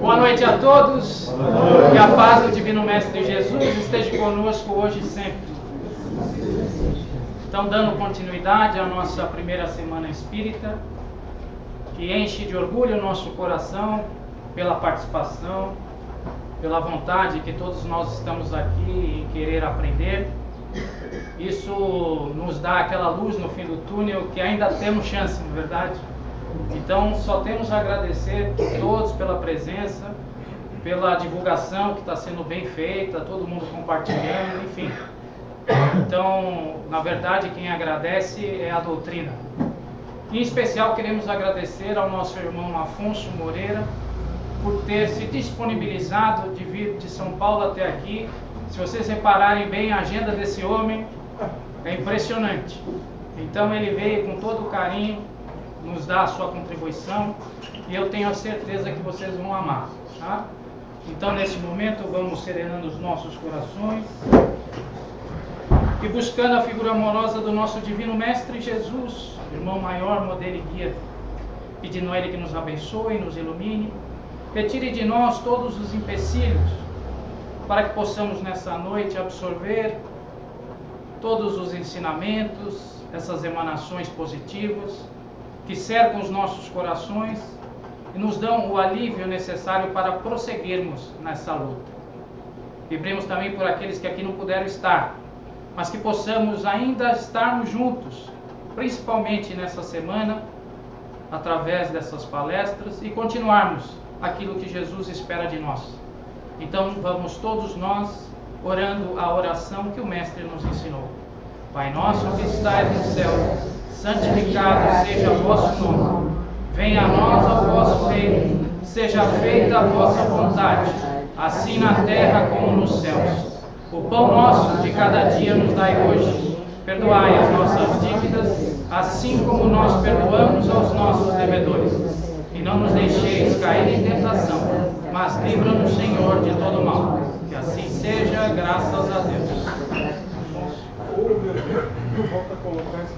Boa noite a todos. Que a paz do Divino Mestre Jesus esteja conosco hoje e sempre. Então, dando continuidade à nossa primeira semana espírita, que enche de orgulho o nosso coração pela participação, pela vontade que todos nós estamos aqui em querer aprender. Isso nos dá aquela luz no fim do túnel que ainda temos chance, não é verdade? Então, só temos a agradecer a todos pela presença, pela divulgação que está sendo bem feita, todo mundo compartilhando, enfim. Então, na verdade, quem agradece é a doutrina. Em especial, queremos agradecer ao nosso irmão Afonso Moreira por ter se disponibilizado de vir de São Paulo até aqui. Se vocês repararem bem a agenda desse homem, é impressionante. Então, ele veio com todo o carinho nos dar a sua contribuição e eu tenho a certeza que vocês vão amar. Tá? Então, nesse momento, vamos serenando os nossos corações e buscando a figura amorosa do nosso Divino Mestre Jesus, irmão maior, modelo e guia, pedindo a Ele que nos abençoe, nos ilumine, retire de nós todos os empecilhos, para que possamos nessa noite absorver todos os ensinamentos, essas emanações positivas que cercam os nossos corações e nos dão o alívio necessário para prosseguirmos nessa luta. Vibremos também por aqueles que aqui não puderam estar, mas que possamos ainda estarmos juntos, principalmente nessa semana, através dessas palestras e continuarmos aquilo que Jesus espera de nós. Então vamos todos nós orando a oração que o Mestre nos ensinou. Pai nosso que estais no céu, santificado seja o vosso nome. Venha a nós o vosso reino. Seja feita a vossa vontade, assim na terra como nos céus. O pão nosso de cada dia nos dai hoje. Perdoai as nossas dívidas, assim como nós perdoamos aos nossos devedores. E não nos deixeis cair em tentação, mas livra-nos, Senhor, de todo mal. Que assim seja, graças a Deus. Volta a colocar esse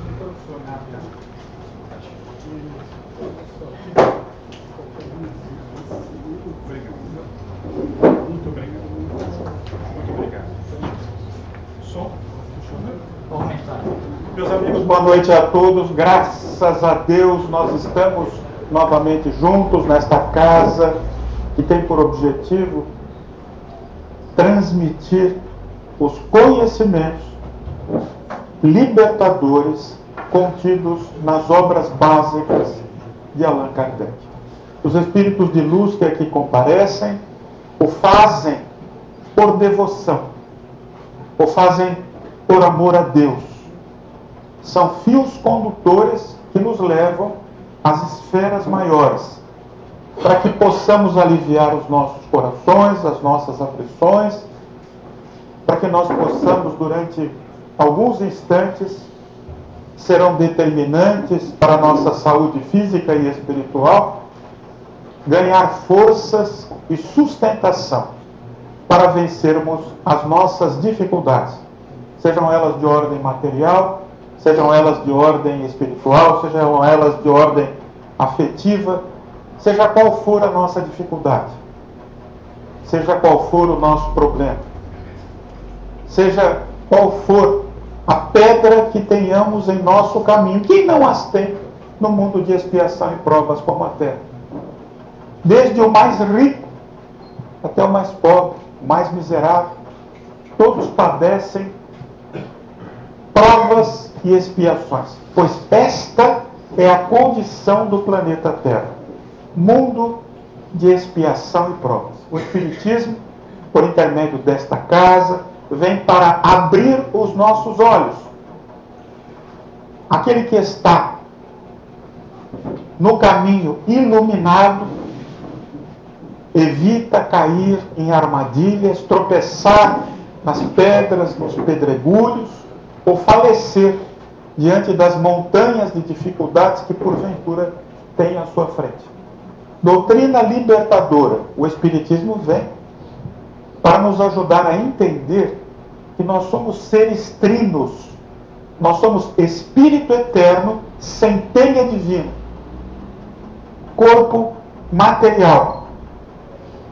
muito obrigado. Muito obrigado. Som? Meus amigos, boa noite a todos. Graças a Deus nós estamos novamente juntos nesta casa que tem por objetivo transmitir os conhecimentos libertadores contidos nas obras básicas de Allan Kardec. Os espíritos de luz que aqui comparecem o fazem por devoção, o fazem por amor a Deus. São fios condutores que nos levam às esferas maiores, para que possamos aliviar os nossos corações, as nossas aflições, para que nós possamos, durante alguns instantes, serão determinantes para a nossa saúde física e espiritual, ganhar forças e sustentação para vencermos as nossas dificuldades, sejam elas de ordem material, sejam elas de ordem espiritual, sejam elas de ordem afetiva, seja qual for a nossa dificuldade, seja qual for o nosso problema, seja qual for a pedra que tenhamos em nosso caminho. Quem não as tem no mundo de expiação e provas como a terra? Desde o mais rico até o mais pobre, o mais miserável, todos padecem provas e expiações, pois esta é a condição do planeta Terra mundo de expiação e provas. O Espiritismo, por intermédio desta casa, vem para abrir os nossos olhos. Aquele que está no caminho iluminado evita cair em armadilhas, tropeçar nas pedras, nos pedregulhos ou falecer diante das montanhas de dificuldades que porventura tem à sua frente. Doutrina libertadora. O Espiritismo vem para nos ajudar a entender que nós somos seres trinos. Nós somos espírito eterno, centelha divino, corpo material,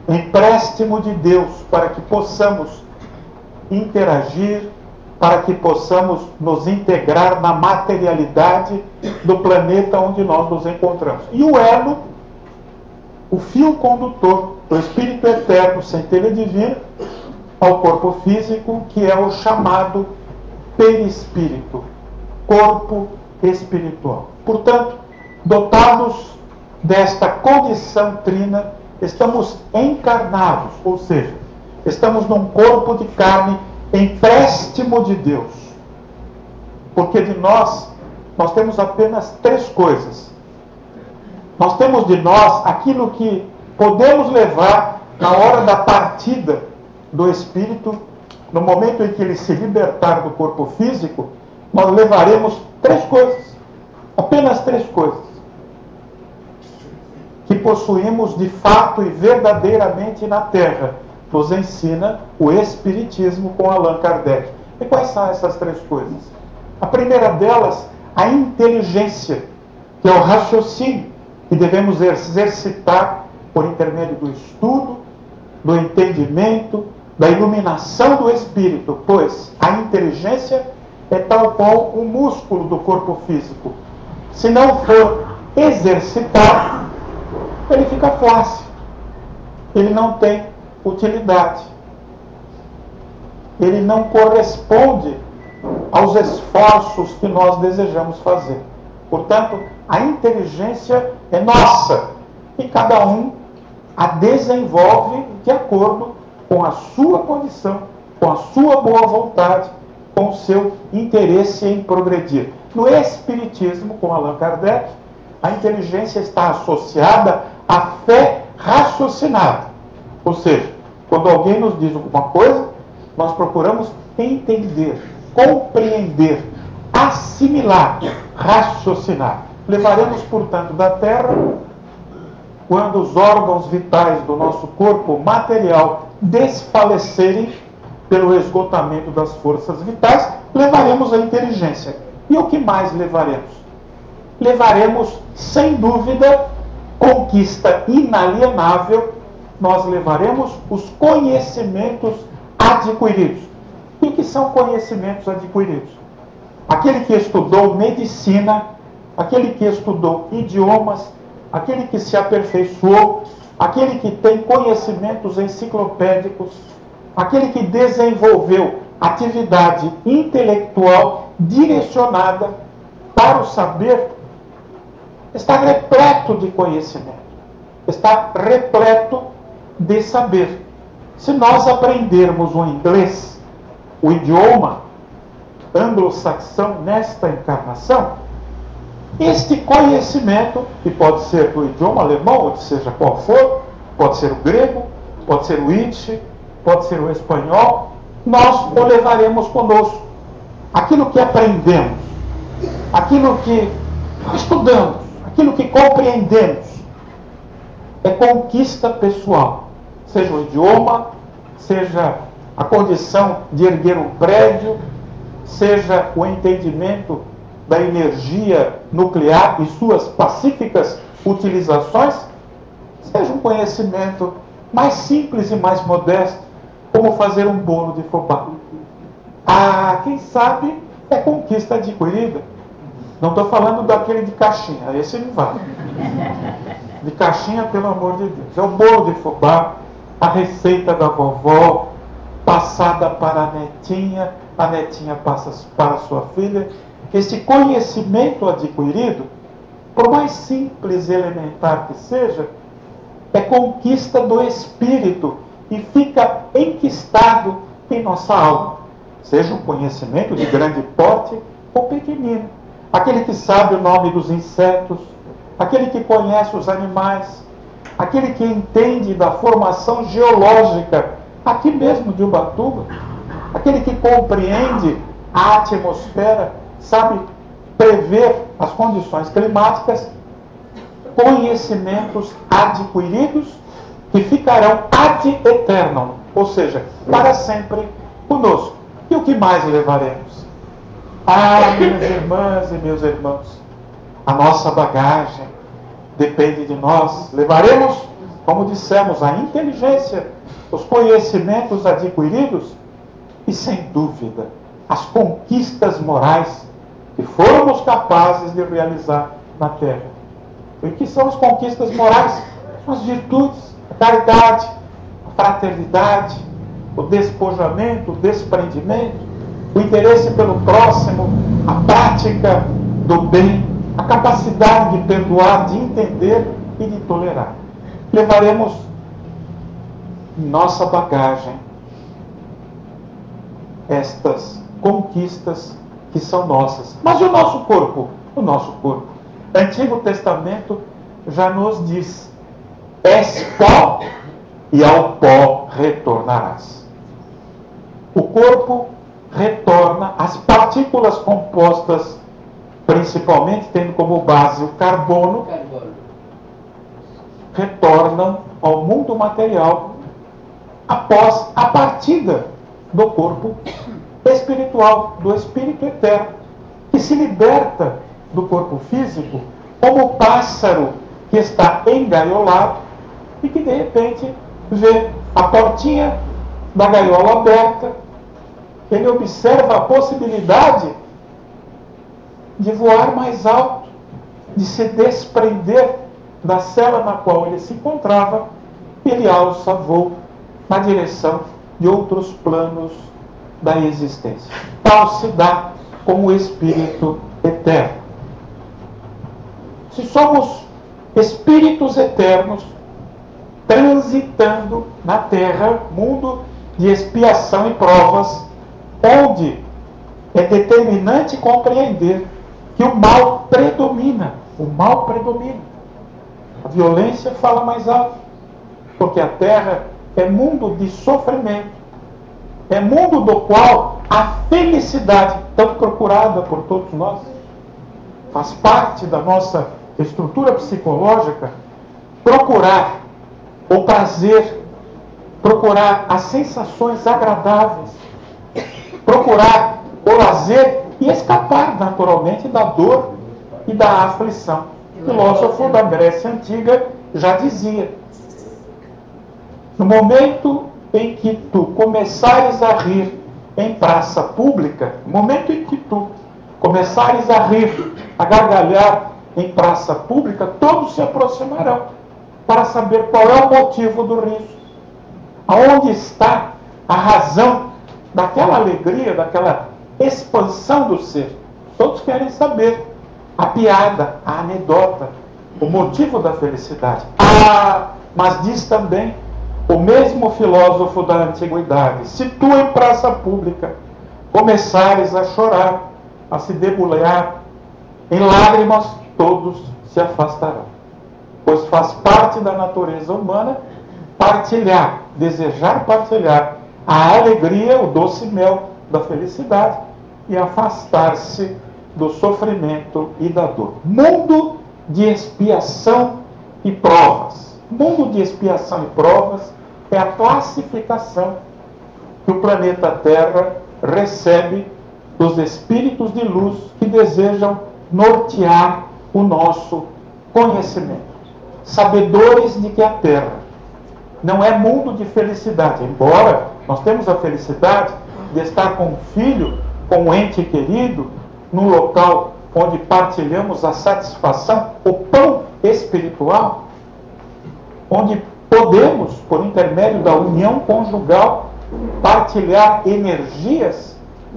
empréstimo de Deus para que possamos interagir, para que possamos nos integrar na materialidade do planeta onde nós nos encontramos. E o elo, o fio condutor do Espírito Eterno, centelha divina, ao corpo físico, que é o chamado perispírito, corpo espiritual. Portanto, dotados desta condição trina, estamos encarnados, ou seja, estamos num corpo de carne empréstimo de Deus. Porque de nós, nós temos apenas três coisas. Nós temos de nós aquilo que podemos levar na hora da partida do espírito, no momento em que ele se libertar do corpo físico, nós levaremos três coisas. Apenas três coisas que possuímos de fato e verdadeiramente na Terra, nos ensina o Espiritismo com Allan Kardec. E quais são essas três coisas? A primeira delas, a inteligência, que é o raciocínio que devemos exercitar por intermédio do estudo, do entendimento, da iluminação do espírito, pois a inteligência é tal qual o músculo do corpo físico. Se não for exercitado, ele fica flácido. Ele não tem utilidade. Ele não corresponde aos esforços que nós desejamos fazer. Portanto, a inteligência é nossa e cada um a desenvolve de acordo com a sua condição, com a sua boa vontade, com o seu interesse em progredir. No Espiritismo, com Allan Kardec, a inteligência está associada à fé raciocinada. Ou seja, quando alguém nos diz alguma coisa, nós procuramos entender, compreender, assimilar, raciocinar. Levaremos, portanto, da terra, quando os órgãos vitais do nosso corpo material desfalecerem pelo esgotamento das forças vitais, levaremos a inteligência. E o que mais levaremos? Levaremos, sem dúvida, conquista inalienável nós levaremos os conhecimentos adquiridos. E que são conhecimentos adquiridos? Aquele que estudou medicina, aquele que estudou idiomas, aquele que se aperfeiçoou, aquele que tem conhecimentos enciclopédicos, aquele que desenvolveu atividade intelectual direcionada para o saber, está repleto de conhecimento, está repleto de saber. Se nós aprendermos o inglês, o idioma anglo-saxão nesta encarnação, este conhecimento, que pode ser do idioma alemão, ou seja qual for, pode ser o grego, pode ser o yiddish, pode ser o espanhol, nós o levaremos conosco. Aquilo que aprendemos, aquilo que estudamos, aquilo que compreendemos, é conquista pessoal seja o idioma, seja a condição de erguer um prédio, seja o entendimento da energia nuclear e suas pacíficas utilizações, seja um conhecimento mais simples e mais modesto, como fazer um bolo de fubá. Ah, quem sabe é conquista adquirida. Não estou falando daquele de caixinha, esse não vale. De caixinha, pelo amor de Deus. É o bolo de fubá, a receita da vovó, passada para a netinha, a netinha passa para a sua filha. Esse conhecimento adquirido, por mais simples e elementar que seja, é conquista do espírito e fica enquistado em nossa alma. Seja um conhecimento de grande porte ou pequenino. Aquele que sabe o nome dos insetos, aquele que conhece os animais, aquele que entende da formação geológica, aqui mesmo de Ubatuba, aquele que compreende a atmosfera, sabe prever as condições climáticas, conhecimentos adquiridos que ficarão ad eternum, ou seja, para sempre conosco. E o que mais levaremos? Ah, minhas irmãs e meus irmãos, a nossa bagagem, depende de nós. Levaremos, como dissemos, a inteligência, os conhecimentos adquiridos e, sem dúvida, as conquistas morais que fomos capazes de realizar na terra. E que são as conquistas morais? As virtudes, a caridade, a fraternidade, o despojamento, o desprendimento, o interesse pelo próximo, a prática do bem, a capacidade de perdoar, de entender e de tolerar. Levaremos em nossa bagagem estas conquistas que são nossas. Mas o nosso corpo? O nosso corpo. Antigo Testamento já nos diz: és pó e ao pó retornarás. O corpo retorna às partículas compostas, principalmente tendo como base o carbono. retornam ao mundo material após a partida do corpo espiritual, do espírito eterno, que se liberta do corpo físico como o pássaro que está engaiolado e que de repente vê a portinha da gaiola aberta, ele observa a possibilidade de voar mais alto, de se desprender da cela na qual ele se encontrava, ele alça voo na direção de outros planos da existência. Tal se dá com o Espírito eterno. Se somos espíritos eternos transitando na terra, mundo de expiação e provas, onde é determinante compreender que o mal predomina. O mal predomina. A violência fala mais alto, porque a terra é mundo de sofrimento, é mundo do qual a felicidade, tão procurada por todos nós, faz parte da nossa estrutura psicológica, procurar o prazer, procurar as sensações agradáveis, procurar o lazer e escapar naturalmente da dor e da aflição. O filósofo da Grécia Antiga já dizia: no momento em que tu começares a rir em praça pública, momento em que tu começares a rir, a gargalhar em praça pública, todos se aproximarão para saber qual é o motivo do riso. Aonde está a razão daquela alegria, daquela expansão do ser? Todos querem saber a piada, a anedota, o motivo da felicidade. Ah, mas diz também o mesmo filósofo da antiguidade, se tu em praça pública começares a chorar, a se debulhar em lágrimas, todos se afastarão. Pois faz parte da natureza humana partilhar, desejar partilhar a alegria, o doce mel da felicidade e afastar-se do sofrimento e da dor. Mundo de expiação e provas mundo de expiação e provas é a classificação que o planeta Terra recebe dos espíritos de luz que desejam nortear o nosso conhecimento. Sabedores de que a Terra não é mundo de felicidade, embora nós temos a felicidade de estar com um filho, com um ente querido, num local onde partilhamos a satisfação, o pão espiritual, onde podemos, por intermédio da união conjugal, partilhar energias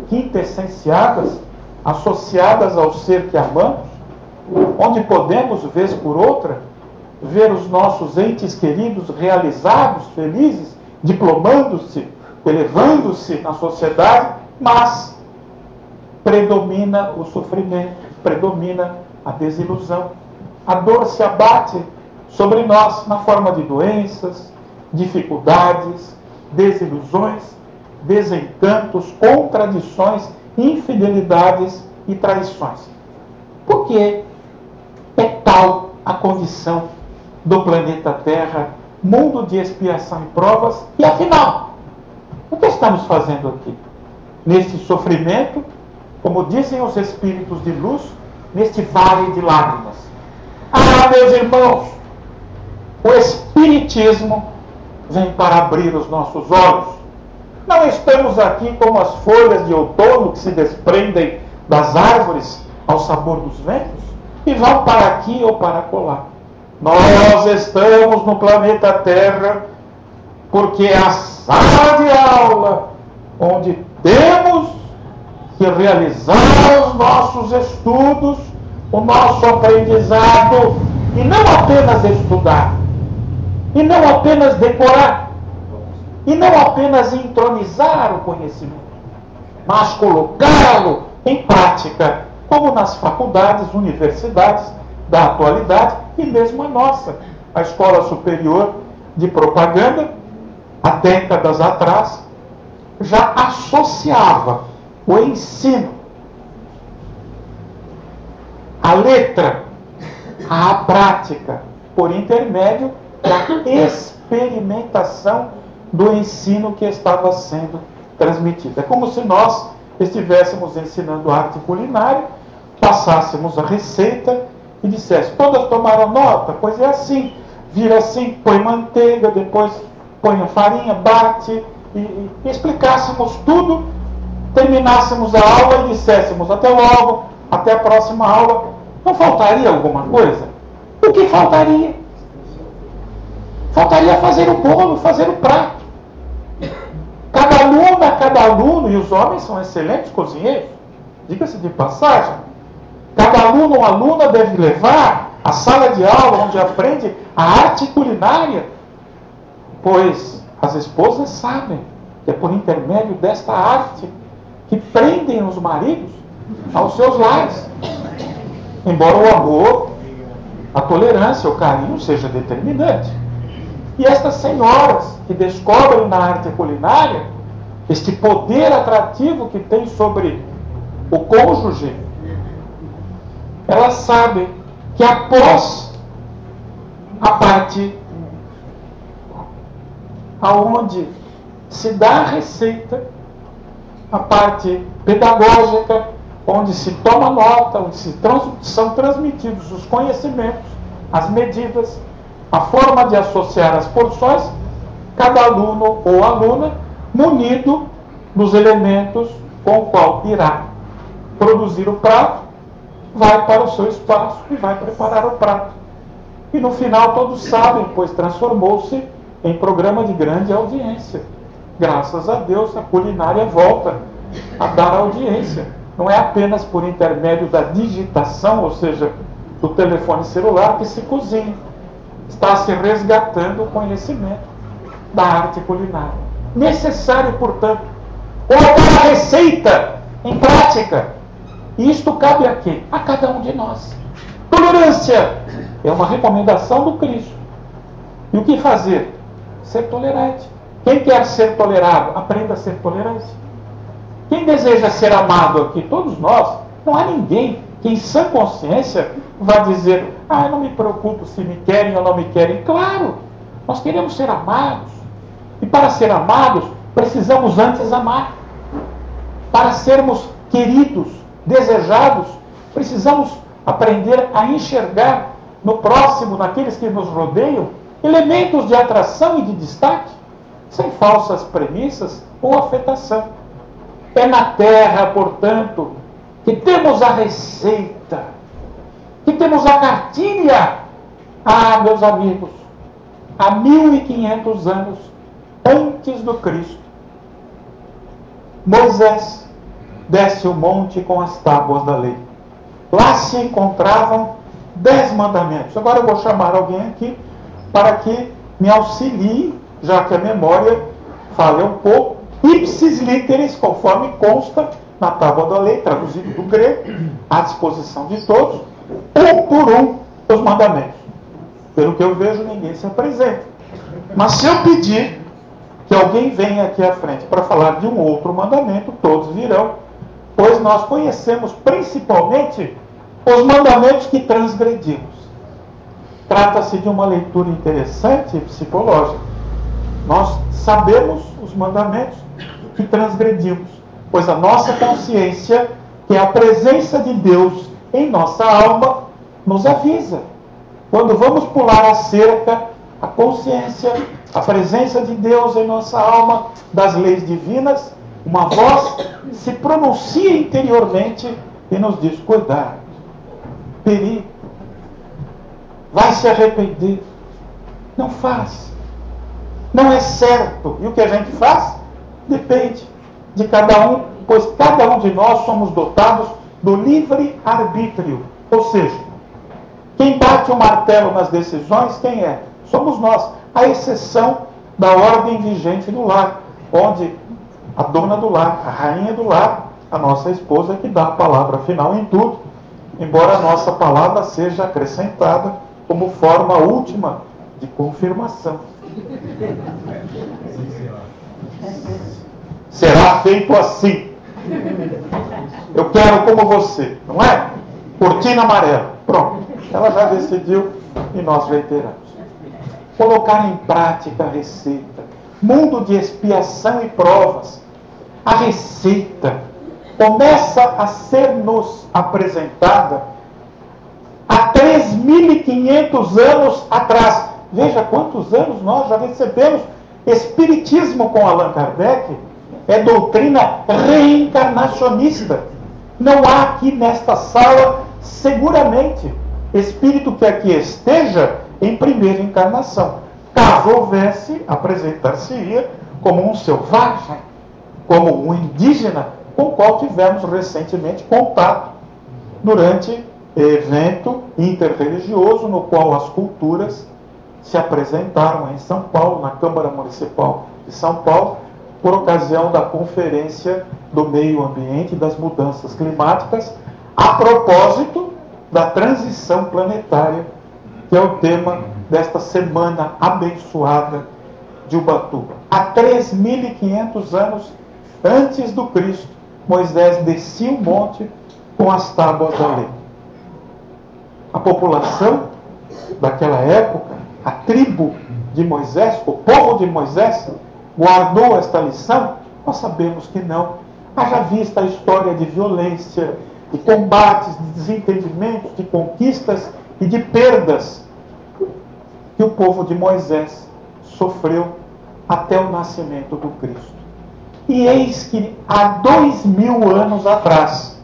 quintessenciadas, associadas ao ser que amamos, onde podemos, vez por outra, ver os nossos entes queridos realizados, felizes, diplomando-se, elevando-se na sociedade, mas predomina o sofrimento, predomina a desilusão. A dor se abate sobre nós na forma de doenças, dificuldades, desilusões, desencantos, contradições, infidelidades e traições. Por que é tal a condição do planeta Terra, mundo de expiação e provas? E afinal, o que estamos fazendo aqui? Neste sofrimento, como dizem os espíritos de luz, neste vale de lágrimas Ah, meus irmãos, o Espiritismo vem para abrir os nossos olhos. Não estamos aqui como as folhas de outono que se desprendem das árvores ao sabor dos ventos e vão para aqui ou para colar. Nós estamos no planeta Terra porque é a sala de aula onde temos que realizar os nossos estudos, o nosso aprendizado, e não apenas estudar, e não apenas decorar, e não apenas entronizar o conhecimento, mas colocá-lo em prática, como nas faculdades, universidades da atualidade e mesmo a nossa, a Escola Superior de Propaganda, há décadas atrás, já associava o ensino, a letra, à prática, por intermédio da experimentação do ensino que estava sendo transmitido. É como se nós estivéssemos ensinando arte culinária, passássemos a receita e dissesse, todas tomaram nota? Pois é assim, vira assim, põe manteiga, depois põe a farinha, bate, e, e, e explicássemos tudo, terminássemos a aula e disséssemos até logo, até a próxima aula, não faltaria alguma coisa? O que faltaria? Faltaria fazer o bolo, fazer o prato. Cada aluna, cada aluno, e os homens são excelentes cozinheiros, diga-se de passagem, cada aluno ou aluna deve levar a sala de aula onde aprende a arte culinária, pois as esposas sabem que é por intermédio desta arte que prendem os maridos aos seus lares. Embora o amor, a tolerância, o carinho seja determinante. E estas senhoras que descobrem na arte culinária este poder atrativo que tem sobre o cônjuge, elas sabem que após a parte aonde se dá a receita, a parte pedagógica, onde se toma nota, onde se trans, são transmitidos os conhecimentos, as medidas, a forma de associar as porções, cada aluno ou aluna munido dos elementos com o qual irá produzir o prato, vai para o seu espaço e vai preparar o prato. E no final todos sabem, pois transformou-se em programa de grande audiência. Graças a Deus a culinária volta a dar audiência. Não é apenas por intermédio da digitação, ou seja, do telefone celular, que se cozinha está se resgatando o conhecimento da arte culinária. Necessário, portanto, colocar a receita em prática. E isto cabe a quem? A cada um de nós. Tolerância é uma recomendação do Cristo. E o que fazer? Ser tolerante. Quem quer ser tolerado, aprenda a ser tolerante. Quem deseja ser amado aqui, todos nós, não há ninguém em sã consciência vai dizer, ah, eu não me preocupo se me querem ou não me querem. Claro, nós queremos ser amados. E para ser amados, precisamos antes amar. Para sermos queridos, desejados, precisamos aprender a enxergar no próximo, naqueles que nos rodeiam, elementos de atração e de destaque, sem falsas premissas ou afetação. É na terra, portanto, que temos a receita, que temos a cartilha. Ah, meus amigos, há 1500 anos antes do Cristo, Moisés desce o monte com as tábuas da lei. Lá se encontravam dez mandamentos. Agora eu vou chamar alguém aqui para que me auxilie, já que a memória falha um pouco, ipsis literis, conforme consta na tábua da lei, traduzido do grego, à disposição de todos, um por um, os mandamentos. Pelo que eu vejo, ninguém se apresenta. Mas se eu pedir que alguém venha aqui à frente para falar de um outro mandamento, todos virão, pois nós conhecemos principalmente os mandamentos que transgredimos. Trata-se de uma leitura interessante e psicológica. Nós sabemos os mandamentos que transgredimos pois a nossa consciência, que é a presença de Deus em nossa alma, nos avisa. Quando vamos pular a cerca, a consciência, a presença de Deus em nossa alma, das leis divinas, uma voz se pronuncia interiormente e nos diz: cuidado, perigo, vai se arrepender. Não faz. Não é certo. E o que a gente faz? Depende de cada um, pois cada um de nós somos dotados do livre arbítrio. Ou seja, quem bate o martelo nas decisões, quem é? Somos nós, à exceção da ordem vigente do lar, onde a dona do lar, a rainha do lar, a nossa esposa que dá a palavra final em tudo, embora a nossa palavra seja acrescentada como forma última de confirmação. Será feito assim. Eu quero como você, não é? Cortina amarela. Pronto. Ela já decidiu e nós reiteramos. Colocar em prática a receita. Mundo de expiação e provas. A receita começa a ser-nos apresentada há 3.500 anos atrás. Veja quantos anos nós já recebemos Espiritismo com Allan Kardec. É doutrina reencarnacionista. Não há aqui nesta sala, seguramente, espírito que aqui esteja em primeira encarnação. Caso houvesse, apresentar-se-ia como um selvagem, como um indígena, com o qual tivemos recentemente contato durante evento interreligioso no qual as culturas se apresentaram em São Paulo, na Câmara Municipal de São Paulo, por ocasião da Conferência do Meio Ambiente e das Mudanças Climáticas, a propósito da transição planetária, que é o tema desta semana abençoada de Ubatuba. Há 3.500 anos antes do Cristo, Moisés descia o monte com as tábuas da lei. A população daquela época, a tribo de Moisés, o povo de Moisés, guardou esta lição? Nós sabemos que não. Haja vista a história de violência, de combates, de desentendimentos, de conquistas e de perdas que o povo de Moisés sofreu até o nascimento do Cristo. E eis que há dois mil anos atrás,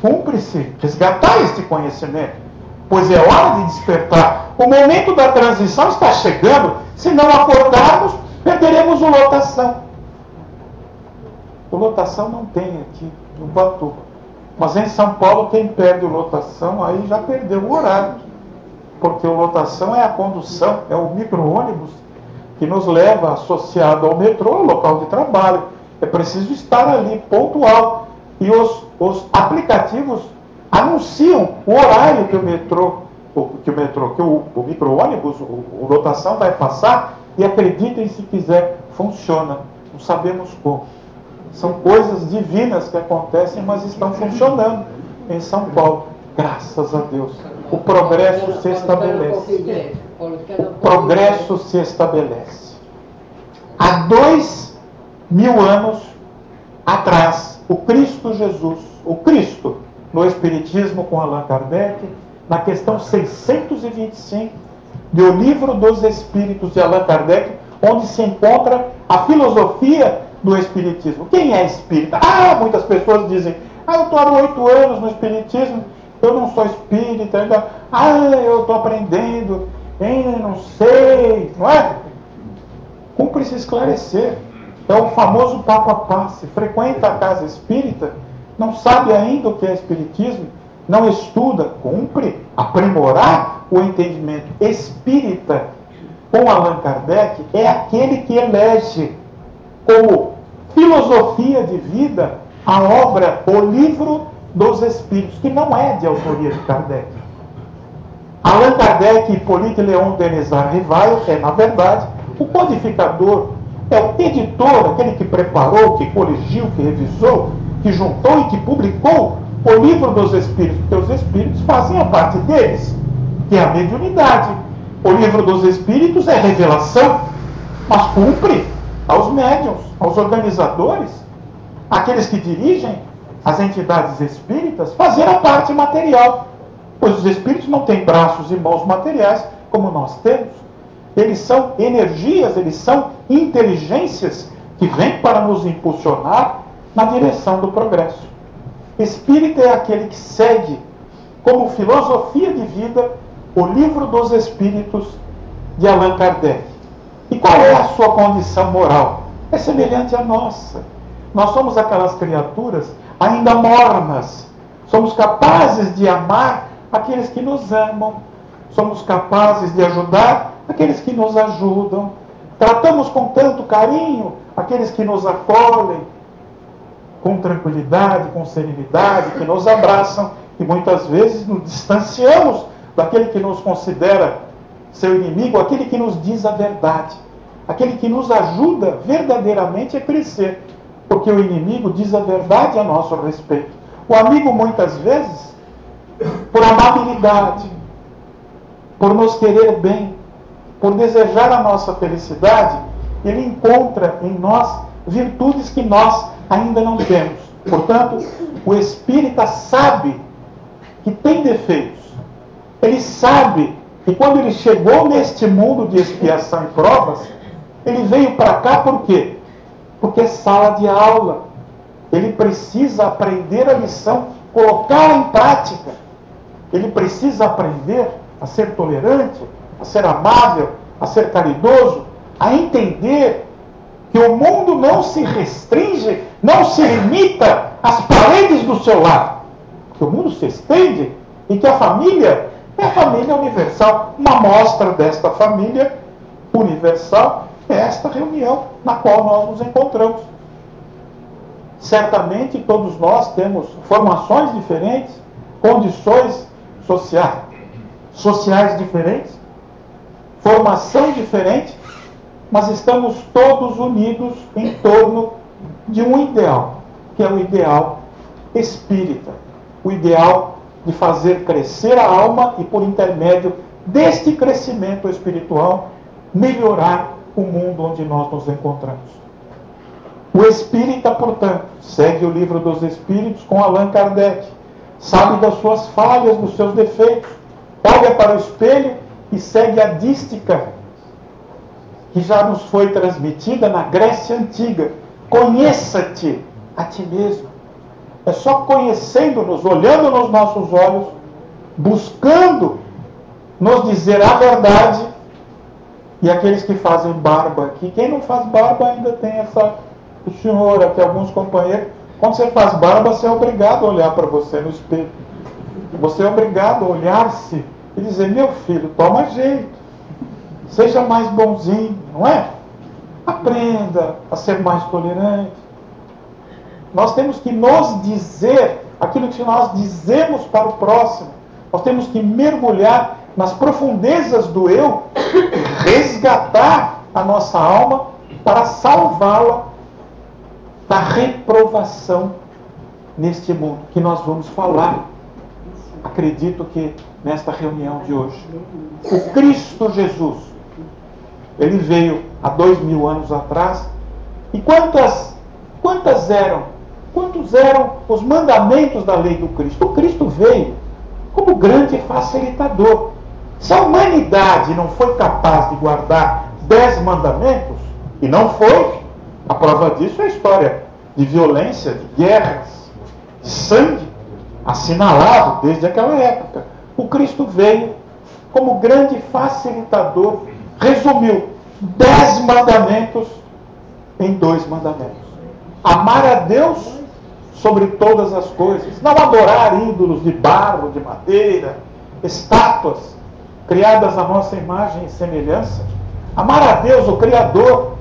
cumpre-se resgatar este conhecimento, pois é hora de despertar. O momento da transição está chegando. Se não acordarmos, perderemos o lotação. O lotação não tem aqui no Batu. Mas em São Paulo, quem perde o lotação, aí já perdeu o horário. Porque o lotação é a condução, é o micro-ônibus que nos leva, associado ao metrô, ao local de trabalho. É preciso estar ali, pontual. E os, os aplicativos anunciam o horário que o metrô, que o metrô, que o, o micro-ônibus, o, o lotação vai passar e acreditem se quiser, funciona. Não sabemos como. São coisas divinas que acontecem, mas estão funcionando em São Paulo. Graças a Deus. O progresso se estabelece. O progresso se estabelece. Há dois mil anos atrás, o Cristo Jesus, o Cristo, no Espiritismo com Allan Kardec, na questão 625, do Livro dos Espíritos de Allan Kardec, onde se encontra a filosofia do Espiritismo. Quem é espírita? Ah, muitas pessoas dizem, ah, eu estou há oito anos no Espiritismo, eu não sou espírita, ainda, ah, eu estou aprendendo, ainda não sei, não é? Cumpre se esclarecer. É o famoso papo a passe. Frequenta a casa espírita, não sabe ainda o que é espiritismo, não estuda, cumpre aprimorar o entendimento espírita com Allan Kardec é aquele que elege como filosofia de vida a obra O Livro dos Espíritos, que não é de autoria de Kardec. Allan Kardec e Hippolyte Leon Denizar Rivaio é, na verdade, o codificador, é o editor, aquele que preparou, que corrigiu, que revisou, que juntou e que publicou o livro dos Espíritos, porque os Espíritos fazem parte deles, que é a mediunidade. O livro dos Espíritos é revelação, mas cumpre aos médiums, aos organizadores, aqueles que dirigem as entidades espíritas, fazer a parte material. Pois os espíritos não têm braços e mãos materiais como nós temos. Eles são energias, eles são inteligências que vêm para nos impulsionar na direção do progresso. Espírito é aquele que segue como filosofia de vida o livro dos Espíritos de Allan Kardec. E qual é a sua condição moral? É semelhante à nossa. Nós somos aquelas criaturas ainda mornas. Somos capazes de amar aqueles que nos amam. Somos capazes de ajudar aqueles que nos ajudam. Tratamos com tanto carinho aqueles que nos acolhem, com tranquilidade, com serenidade, que nos abraçam e muitas vezes nos distanciamos daquele que nos considera seu inimigo, aquele que nos diz a verdade, aquele que nos ajuda verdadeiramente a crescer, porque o inimigo diz a verdade a nosso respeito. O amigo muitas vezes, por amabilidade, por nos querer bem, por desejar a nossa felicidade, ele encontra em nós virtudes que nós ainda não temos. Portanto, o espírita sabe que tem defeitos. Ele sabe que quando ele chegou neste mundo de expiação e provas, ele veio para cá por quê? Porque é sala de aula. Ele precisa aprender a lição, colocar em prática. Ele precisa aprender a ser tolerante, a ser amável, a ser caridoso, a entender que o mundo não se restringe, não se limita às paredes do seu lar. Que o mundo se estende e que a família é a família universal. Uma mostra desta família universal é esta reunião na qual nós nos encontramos. Certamente todos nós temos formações diferentes, condições sociais, sociais diferentes, formação diferente, mas estamos todos unidos em torno de um ideal, que é o ideal espírita, o ideal de fazer crescer a alma e, por intermédio deste crescimento espiritual, melhorar o mundo onde nós nos encontramos. O espírita, portanto, segue o livro dos Espíritos com Allan Kardec, sabe das suas falhas, dos seus defeitos, olha para o espelho e segue a dística que já nos foi transmitida na Grécia Antiga. Conheça-te a ti mesmo. É só conhecendo-nos, olhando nos nossos olhos, buscando nos dizer a verdade. E aqueles que fazem barba aqui, quem não faz barba ainda tem essa. O senhor, aqui, alguns companheiros. Quando você faz barba, você é obrigado a olhar para você no espelho. Você é obrigado a olhar-se e dizer: Meu filho, toma jeito. Seja mais bonzinho, não é? Aprenda a ser mais tolerante. Nós temos que nos dizer aquilo que nós dizemos para o próximo. Nós temos que mergulhar nas profundezas do eu, resgatar a nossa alma para salvá-la da reprovação neste mundo, que nós vamos falar. Acredito que nesta reunião de hoje. O Cristo Jesus ele veio há dois mil anos atrás. E quantas, quantas eram? Quantos eram os mandamentos da lei do Cristo? O Cristo veio como grande facilitador. Se a humanidade não foi capaz de guardar dez mandamentos, e não foi, a prova disso é a história de violência, de guerras, de sangue, assinalado desde aquela época. O Cristo veio como grande facilitador resumiu dez mandamentos em dois mandamentos. Amar a Deus sobre todas as coisas. Não adorar ídolos de barro, de madeira, estátuas criadas à nossa imagem e semelhança. Amar a Deus, o Criador.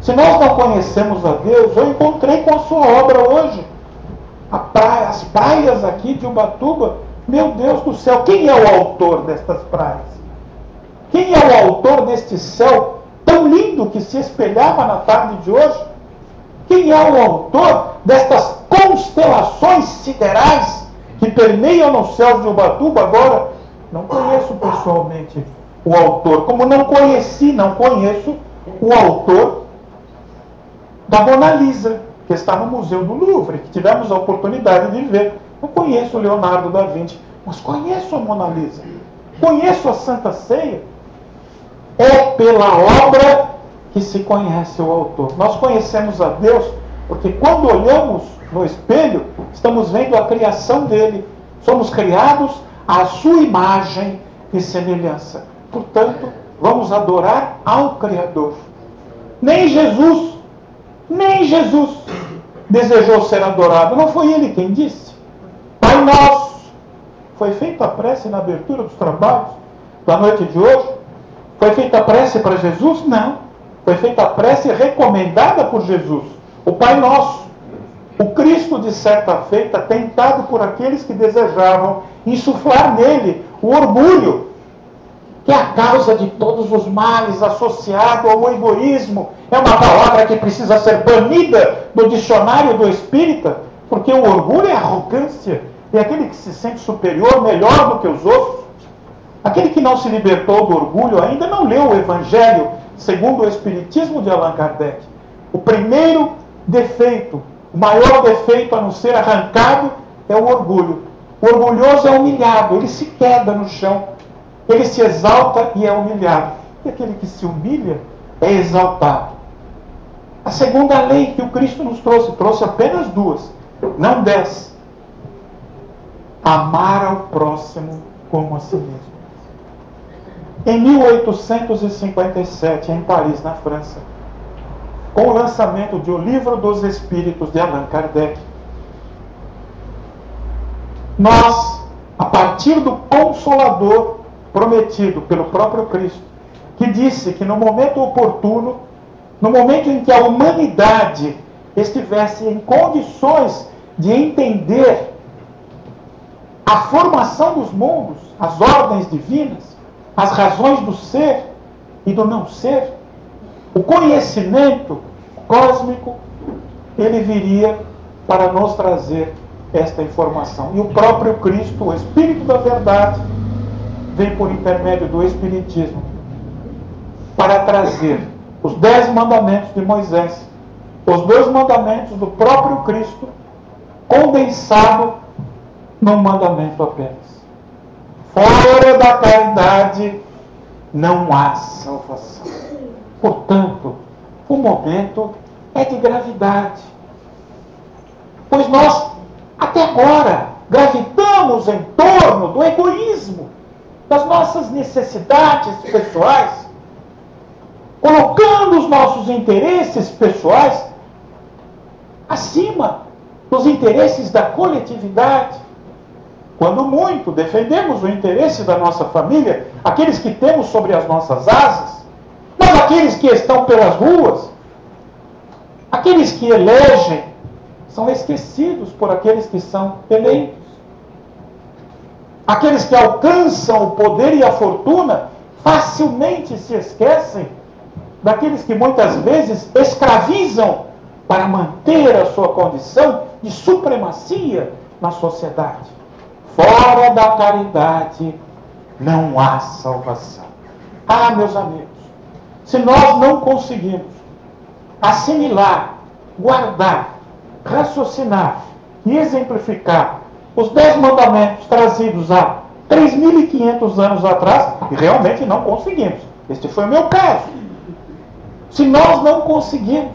Se nós não conhecemos a Deus, eu encontrei com a sua obra hoje. Praia, as praias aqui de Ubatuba, meu Deus do céu, quem é o autor destas praias? Quem é o autor deste céu tão lindo que se espelhava na tarde de hoje? Quem é o autor destas constelações siderais que permeiam nos céus de Ubatuba? Agora, não conheço pessoalmente o autor, como não conheci, não conheço o autor da Mona Lisa, que está no Museu do Louvre, que tivemos a oportunidade de ver. Não conheço o Leonardo da Vinci, Mas conheço a Mona Lisa, conheço a Santa Ceia. É pela obra que se conhece o autor. Nós conhecemos a Deus porque quando olhamos no espelho, estamos vendo a criação dele. Somos criados à sua imagem e semelhança. Portanto, vamos adorar ao Criador. Nem Jesus, nem Jesus desejou ser adorado. Não foi ele quem disse. Pai nosso. Foi feita a prece na abertura dos trabalhos da noite de hoje? Foi feita a prece para Jesus? Não. Foi feita a prece recomendada por Jesus. O Pai Nosso. O Cristo, de certa feita, tentado por aqueles que desejavam insuflar nele o orgulho, que é a causa de todos os males associado ao egoísmo. É uma palavra que precisa ser banida do dicionário do espírita, porque o orgulho é arrogância, é aquele que se sente superior, melhor do que os outros. Aquele que não se libertou do orgulho ainda não leu o Evangelho segundo o Espiritismo de Allan Kardec. O primeiro defeito, o maior defeito a não ser arrancado é o orgulho. O orgulhoso é humilhado, ele se queda no chão, ele se exalta e é humilhado. E aquele que se humilha é exaltado. A segunda lei que o Cristo nos trouxe, trouxe apenas duas, não dez. Amar ao próximo como a si mesmo. Em 1857, em Paris, na França, com o lançamento de O Livro dos Espíritos de Allan Kardec, nós, a partir do Consolador prometido pelo próprio Cristo, que disse que no momento oportuno, no momento em que a humanidade estivesse em condições de entender a formação dos mundos, as ordens divinas, as razões do ser e do não ser, o conhecimento cósmico, ele viria para nos trazer esta informação. E o próprio Cristo, o Espírito da Verdade, vem por intermédio do Espiritismo para trazer os dez mandamentos de Moisés, os dois mandamentos do próprio Cristo, condensado num mandamento apenas. Fora da caridade não há salvação. Portanto, o momento é de gravidade. Pois nós, até agora, gravitamos em torno do egoísmo, das nossas necessidades pessoais, colocando os nossos interesses pessoais acima dos interesses da coletividade. Quando muito, defendemos o interesse da nossa família, aqueles que temos sobre as nossas asas, aqueles que estão pelas ruas, aqueles que elegem, são esquecidos por aqueles que são eleitos. Aqueles que alcançam o poder e a fortuna facilmente se esquecem daqueles que muitas vezes escravizam para manter a sua condição de supremacia na sociedade. Fora da caridade não há salvação. Ah, meus amigos, se nós não conseguimos assimilar, guardar, raciocinar e exemplificar os dez mandamentos trazidos há 3.500 anos atrás, e realmente não conseguimos. Este foi o meu caso. Se nós não conseguimos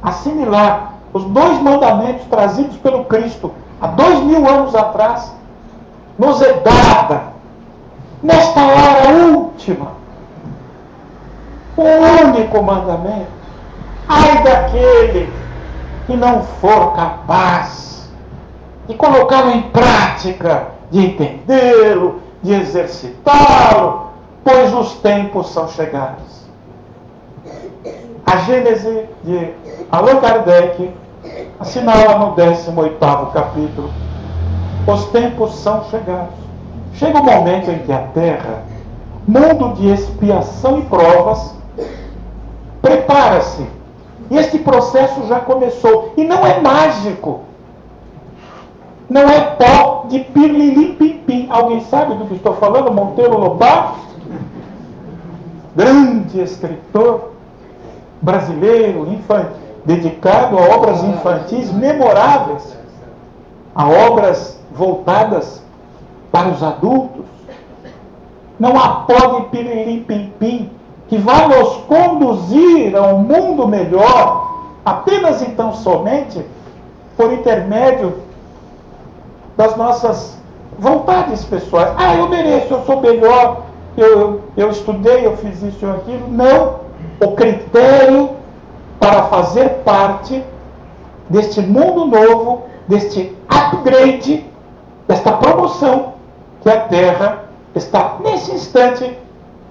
assimilar os dois mandamentos trazidos pelo Cristo há dois mil anos atrás, nos é dada, nesta hora última, o único mandamento. Ai daquele que não for capaz de colocá-lo em prática, de entendê-lo, de exercitá-lo, pois os tempos são chegados. A Gênese de Allan Kardec assinala no 18 capítulo os tempos são chegados. Chega o momento em que a terra, mundo de expiação e provas, prepara-se. Este processo já começou. E não é mágico. Não é pó de pirlilim-pim-pim. Alguém sabe do que estou falando? Monteiro Lobato? Grande escritor brasileiro, infantil, dedicado a obras infantis memoráveis, a obras voltadas para os adultos. Não há pode piririm pim pim que vai nos conduzir a um mundo melhor apenas então somente por intermédio das nossas vontades pessoais. Ah, eu mereço, eu sou melhor, eu, eu, eu estudei, eu fiz isso e aquilo. Não. O critério para fazer parte deste mundo novo, deste upgrade, desta promoção que a Terra está nesse instante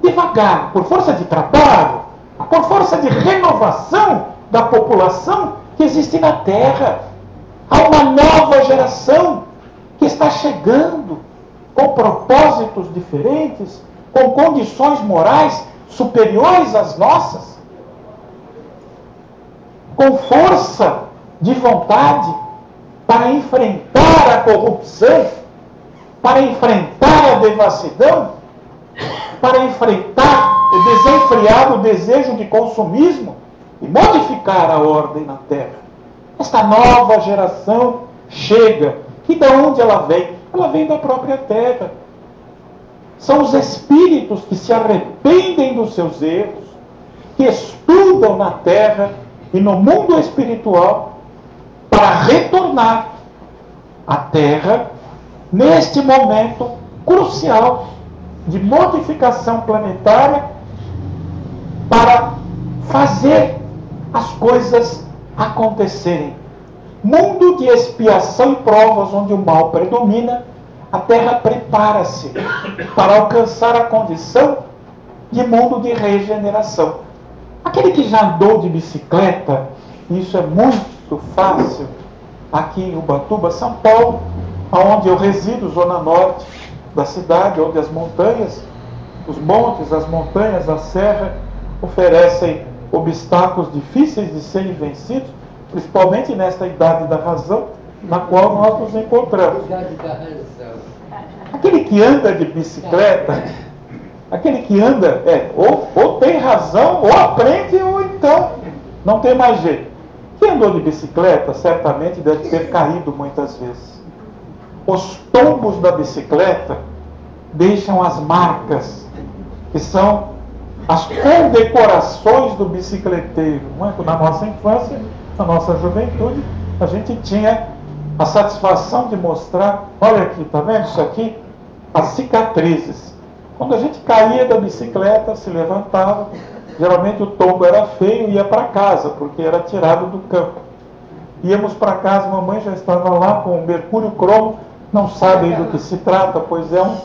devagar, por força de trabalho, por força de renovação da população que existe na Terra. Há uma nova geração que está chegando com propósitos diferentes, com condições morais superiores às nossas, com força de vontade para enfrentar a corrupção, para enfrentar a devassidão, para enfrentar o desenfreado desejo de consumismo e modificar a ordem na terra. Esta nova geração chega. E de onde ela vem? Ela vem da própria terra. São os espíritos que se arrependem dos seus erros, que estudam na terra e no mundo espiritual para retornar à terra neste momento crucial de modificação planetária para fazer as coisas acontecerem. Mundo de expiação e provas onde o mal predomina, a Terra prepara-se para alcançar a condição de mundo de regeneração. Aquele que já andou de bicicleta, isso é muito fácil, aqui em Ubatuba, São Paulo, onde eu resido, zona norte da cidade, onde as montanhas, os montes, as montanhas, a serra oferecem obstáculos difíceis de serem vencidos, principalmente nesta idade da razão na qual nós nos encontramos. Aquele que anda de bicicleta, aquele que anda, é, ou, ou tem razão, ou aprende, ou então não tem mais jeito. Quem andou de bicicleta certamente deve ter caído muitas vezes. Os tombos da bicicleta deixam as marcas, que são as condecorações do bicicleteiro. É? Na nossa infância, na nossa juventude, a gente tinha a satisfação de mostrar, olha aqui, tá vendo isso aqui? As cicatrizes. Quando a gente caía da bicicleta, se levantava, geralmente o tombo era feio e ia para casa, porque era tirado do campo. Íamos para casa, mamãe já estava lá com o mercúrio cromo, não sabe do que se trata, pois é um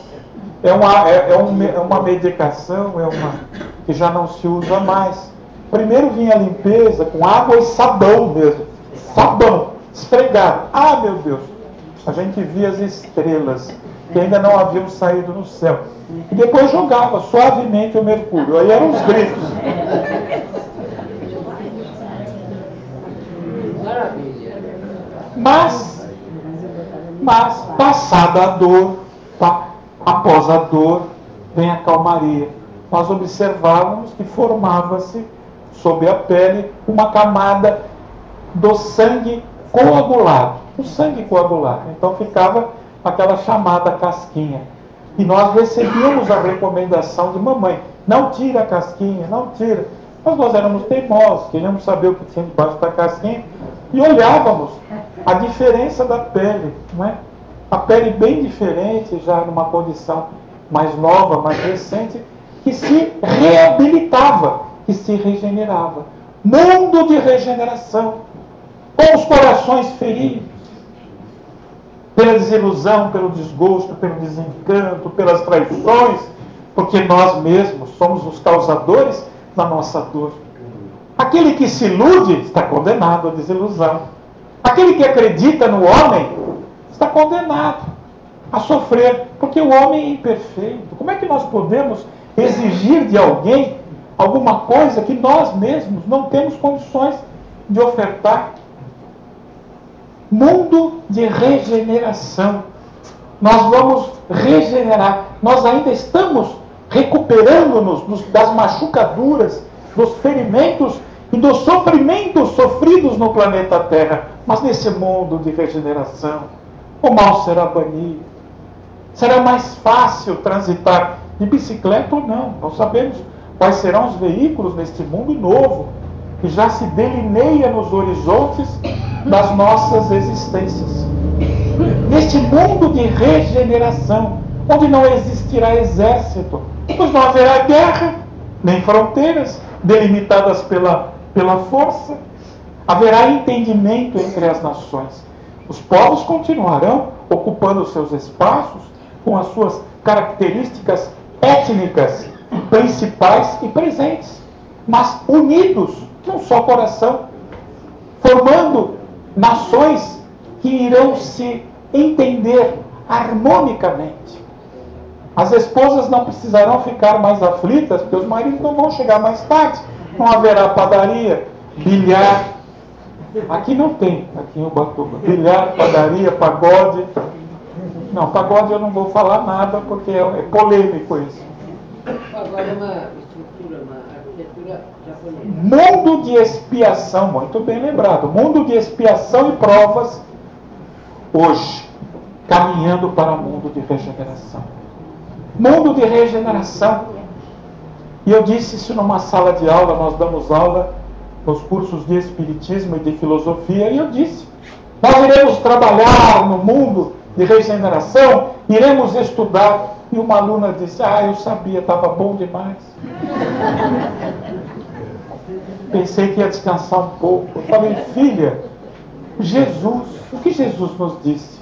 é uma, é, é, um, é uma medicação é uma, que já não se usa mais. Primeiro vinha a limpeza com água e sabão mesmo. Sabão, esfregado. Ah, meu Deus! A gente via as estrelas que ainda não haviam saído no céu. E depois jogava suavemente o mercúrio. Aí eram os gritos. Mas, mas passada a dor, após a dor, vem a calmaria. Nós observávamos que formava-se sob a pele uma camada do sangue coagulado. O sangue coagulado. Então ficava aquela chamada casquinha. E nós recebíamos a recomendação de mamãe: não tira a casquinha, não tira. Mas nós éramos teimosos, queríamos saber o que tinha debaixo da casquinha e olhávamos a diferença da pele, não é? a pele bem diferente, já numa condição mais nova, mais recente, que se reabilitava, que se regenerava. Mundo de regeneração, com os corações feridos, pela desilusão, pelo desgosto, pelo desencanto, pelas traições, porque nós mesmos somos os causadores da nossa dor. Aquele que se ilude está condenado à desilusão. Aquele que acredita no homem está condenado a sofrer, porque o homem é imperfeito. Como é que nós podemos exigir de alguém alguma coisa que nós mesmos não temos condições de ofertar? Mundo de regeneração. Nós vamos regenerar. Nós ainda estamos recuperando-nos das machucaduras, dos ferimentos e dos sofrimentos sofridos no planeta Terra. Mas nesse mundo de regeneração, o mal será banido. Será mais fácil transitar de bicicleta ou não? Não sabemos quais serão os veículos neste mundo novo que já se delineia nos horizontes das nossas existências. Neste mundo de regeneração, onde não existirá exército, pois não haverá guerra, nem fronteiras delimitadas pela, pela força, haverá entendimento entre as nações. Os povos continuarão ocupando seus espaços com as suas características étnicas principais e presentes, mas unidos num só coração, formando nações que irão se entender harmonicamente. As esposas não precisarão ficar mais aflitas, porque os maridos não vão chegar mais tarde. Não haverá padaria, bilhar. Aqui não tem, aqui em Ubatuba. Bilhar, padaria, pagode. Não, pagode eu não vou falar nada, porque é, é polêmico isso. Agora é uma estrutura, uma arquitetura japonesa. Mundo de expiação, muito bem lembrado. Mundo de expiação e provas hoje, caminhando para o mundo de regeneração. Mundo de regeneração. E eu disse isso numa sala de aula, nós damos aula nos cursos de Espiritismo e de Filosofia, e eu disse: nós iremos trabalhar no mundo de regeneração, iremos estudar. E uma aluna disse: Ah, eu sabia, estava bom demais. Pensei que ia descansar um pouco. Eu falei, filha, Jesus, o que Jesus nos disse?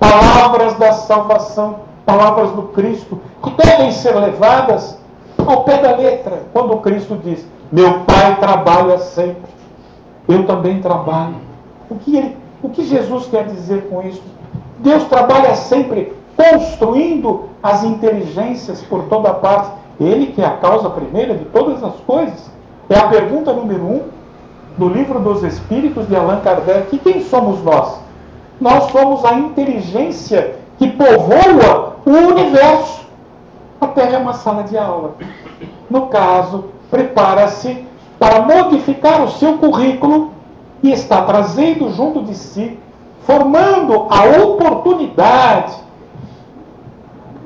Palavras da salvação, palavras do Cristo, que devem ser levadas ao pé da letra. Quando Cristo diz: Meu Pai trabalha sempre, eu também trabalho. O que, ele, o que Jesus quer dizer com isso? Deus trabalha sempre construindo as inteligências por toda parte. Ele que é a causa primeira de todas as coisas. É a pergunta número um do livro dos Espíritos de Allan Kardec. E quem somos nós? Nós somos a inteligência que povoa o universo. A Terra é uma sala de aula. No caso, prepara-se para modificar o seu currículo e está trazendo junto de si, formando a oportunidade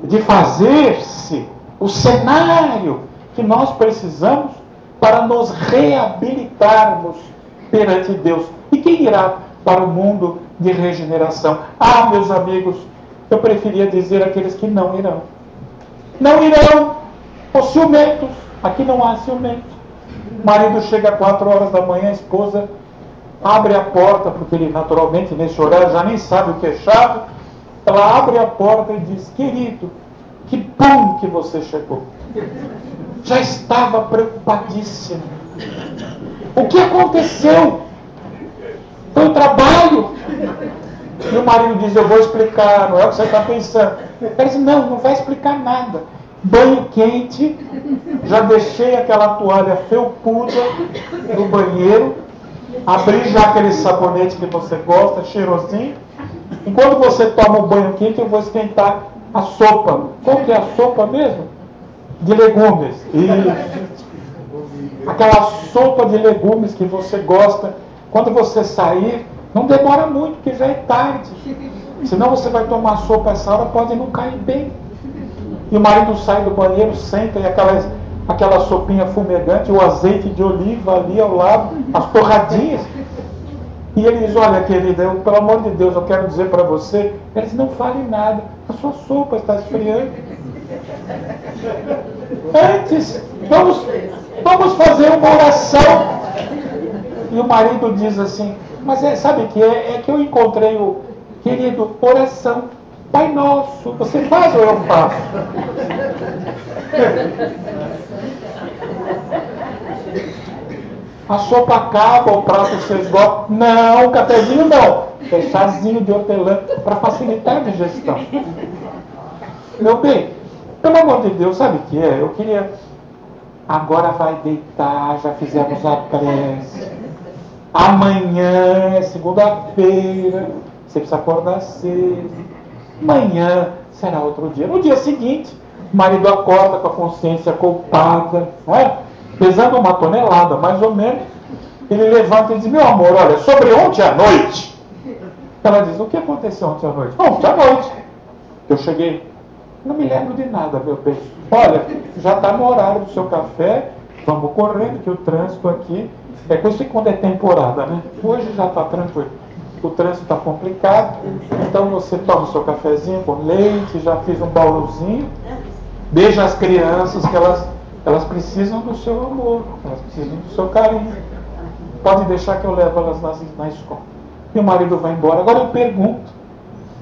de fazer-se o cenário que nós precisamos para nos reabilitarmos perante Deus. E quem irá para o mundo de regeneração? Ah, meus amigos, eu preferia dizer aqueles que não irão. Não irão os ciumentos. Aqui não há ciumentos. O marido chega às quatro horas da manhã, a esposa abre a porta, porque ele naturalmente nesse horário já nem sabe o que é chave. Ela abre a porta e diz: Querido, que bom que você chegou já estava preocupadíssimo. O que aconteceu? Foi o trabalho. E o marido diz: Eu vou explicar, não é o que você está pensando. Ele diz: Não, não vai explicar nada. Banho quente, já deixei aquela toalha felpuda no banheiro, abri já aquele sabonete que você gosta, cheirosinho. Enquanto você toma o banho quente, eu vou esquentar a sopa. Qual que é a sopa mesmo? de legumes. E aquela sopa de legumes que você gosta, quando você sair, não demora muito, porque já é tarde. Senão você vai tomar sopa essa hora, pode não cair bem. E o marido sai do banheiro, senta e aquela, aquela sopinha fumegante, o azeite de oliva ali ao lado, as torradinhas. E ele diz, olha querida, eu, pelo amor de Deus, eu quero dizer para você, eles não falem nada, a sua sopa está esfriando. Antes, vamos, vamos fazer uma oração. E o marido diz assim, mas é, sabe o que é? É que eu encontrei o querido oração. Pai nosso, você faz ou eu faço? A sopa acaba, o prato se esgota. Não, cafezinho não. É chazinho de hortelã para facilitar a digestão. Meu bem, pelo amor de Deus, sabe o que é? Eu queria. Agora vai deitar, já fizemos a prece. Amanhã é segunda-feira, você precisa acordar cedo. Amanhã será outro dia. No dia seguinte, o marido acorda com a consciência culpada, não é? pesando uma tonelada, mais ou menos. Ele levanta e diz: Meu amor, olha, sobre ontem à noite. Ela diz: O que aconteceu ontem à noite? Ontem à noite. Eu cheguei, não me lembro de nada, meu bem. Olha, já está no horário do seu café, vamos correndo, que o trânsito aqui é coisa que quando é temporada, né? Hoje já está tranquilo. O trânsito está complicado, então você toma o seu cafezinho com leite, já fiz um baúzinho, beija as crianças que elas, elas precisam do seu amor, elas precisam do seu carinho. Pode deixar que eu levo elas na, na escola. E o marido vai embora. Agora eu pergunto,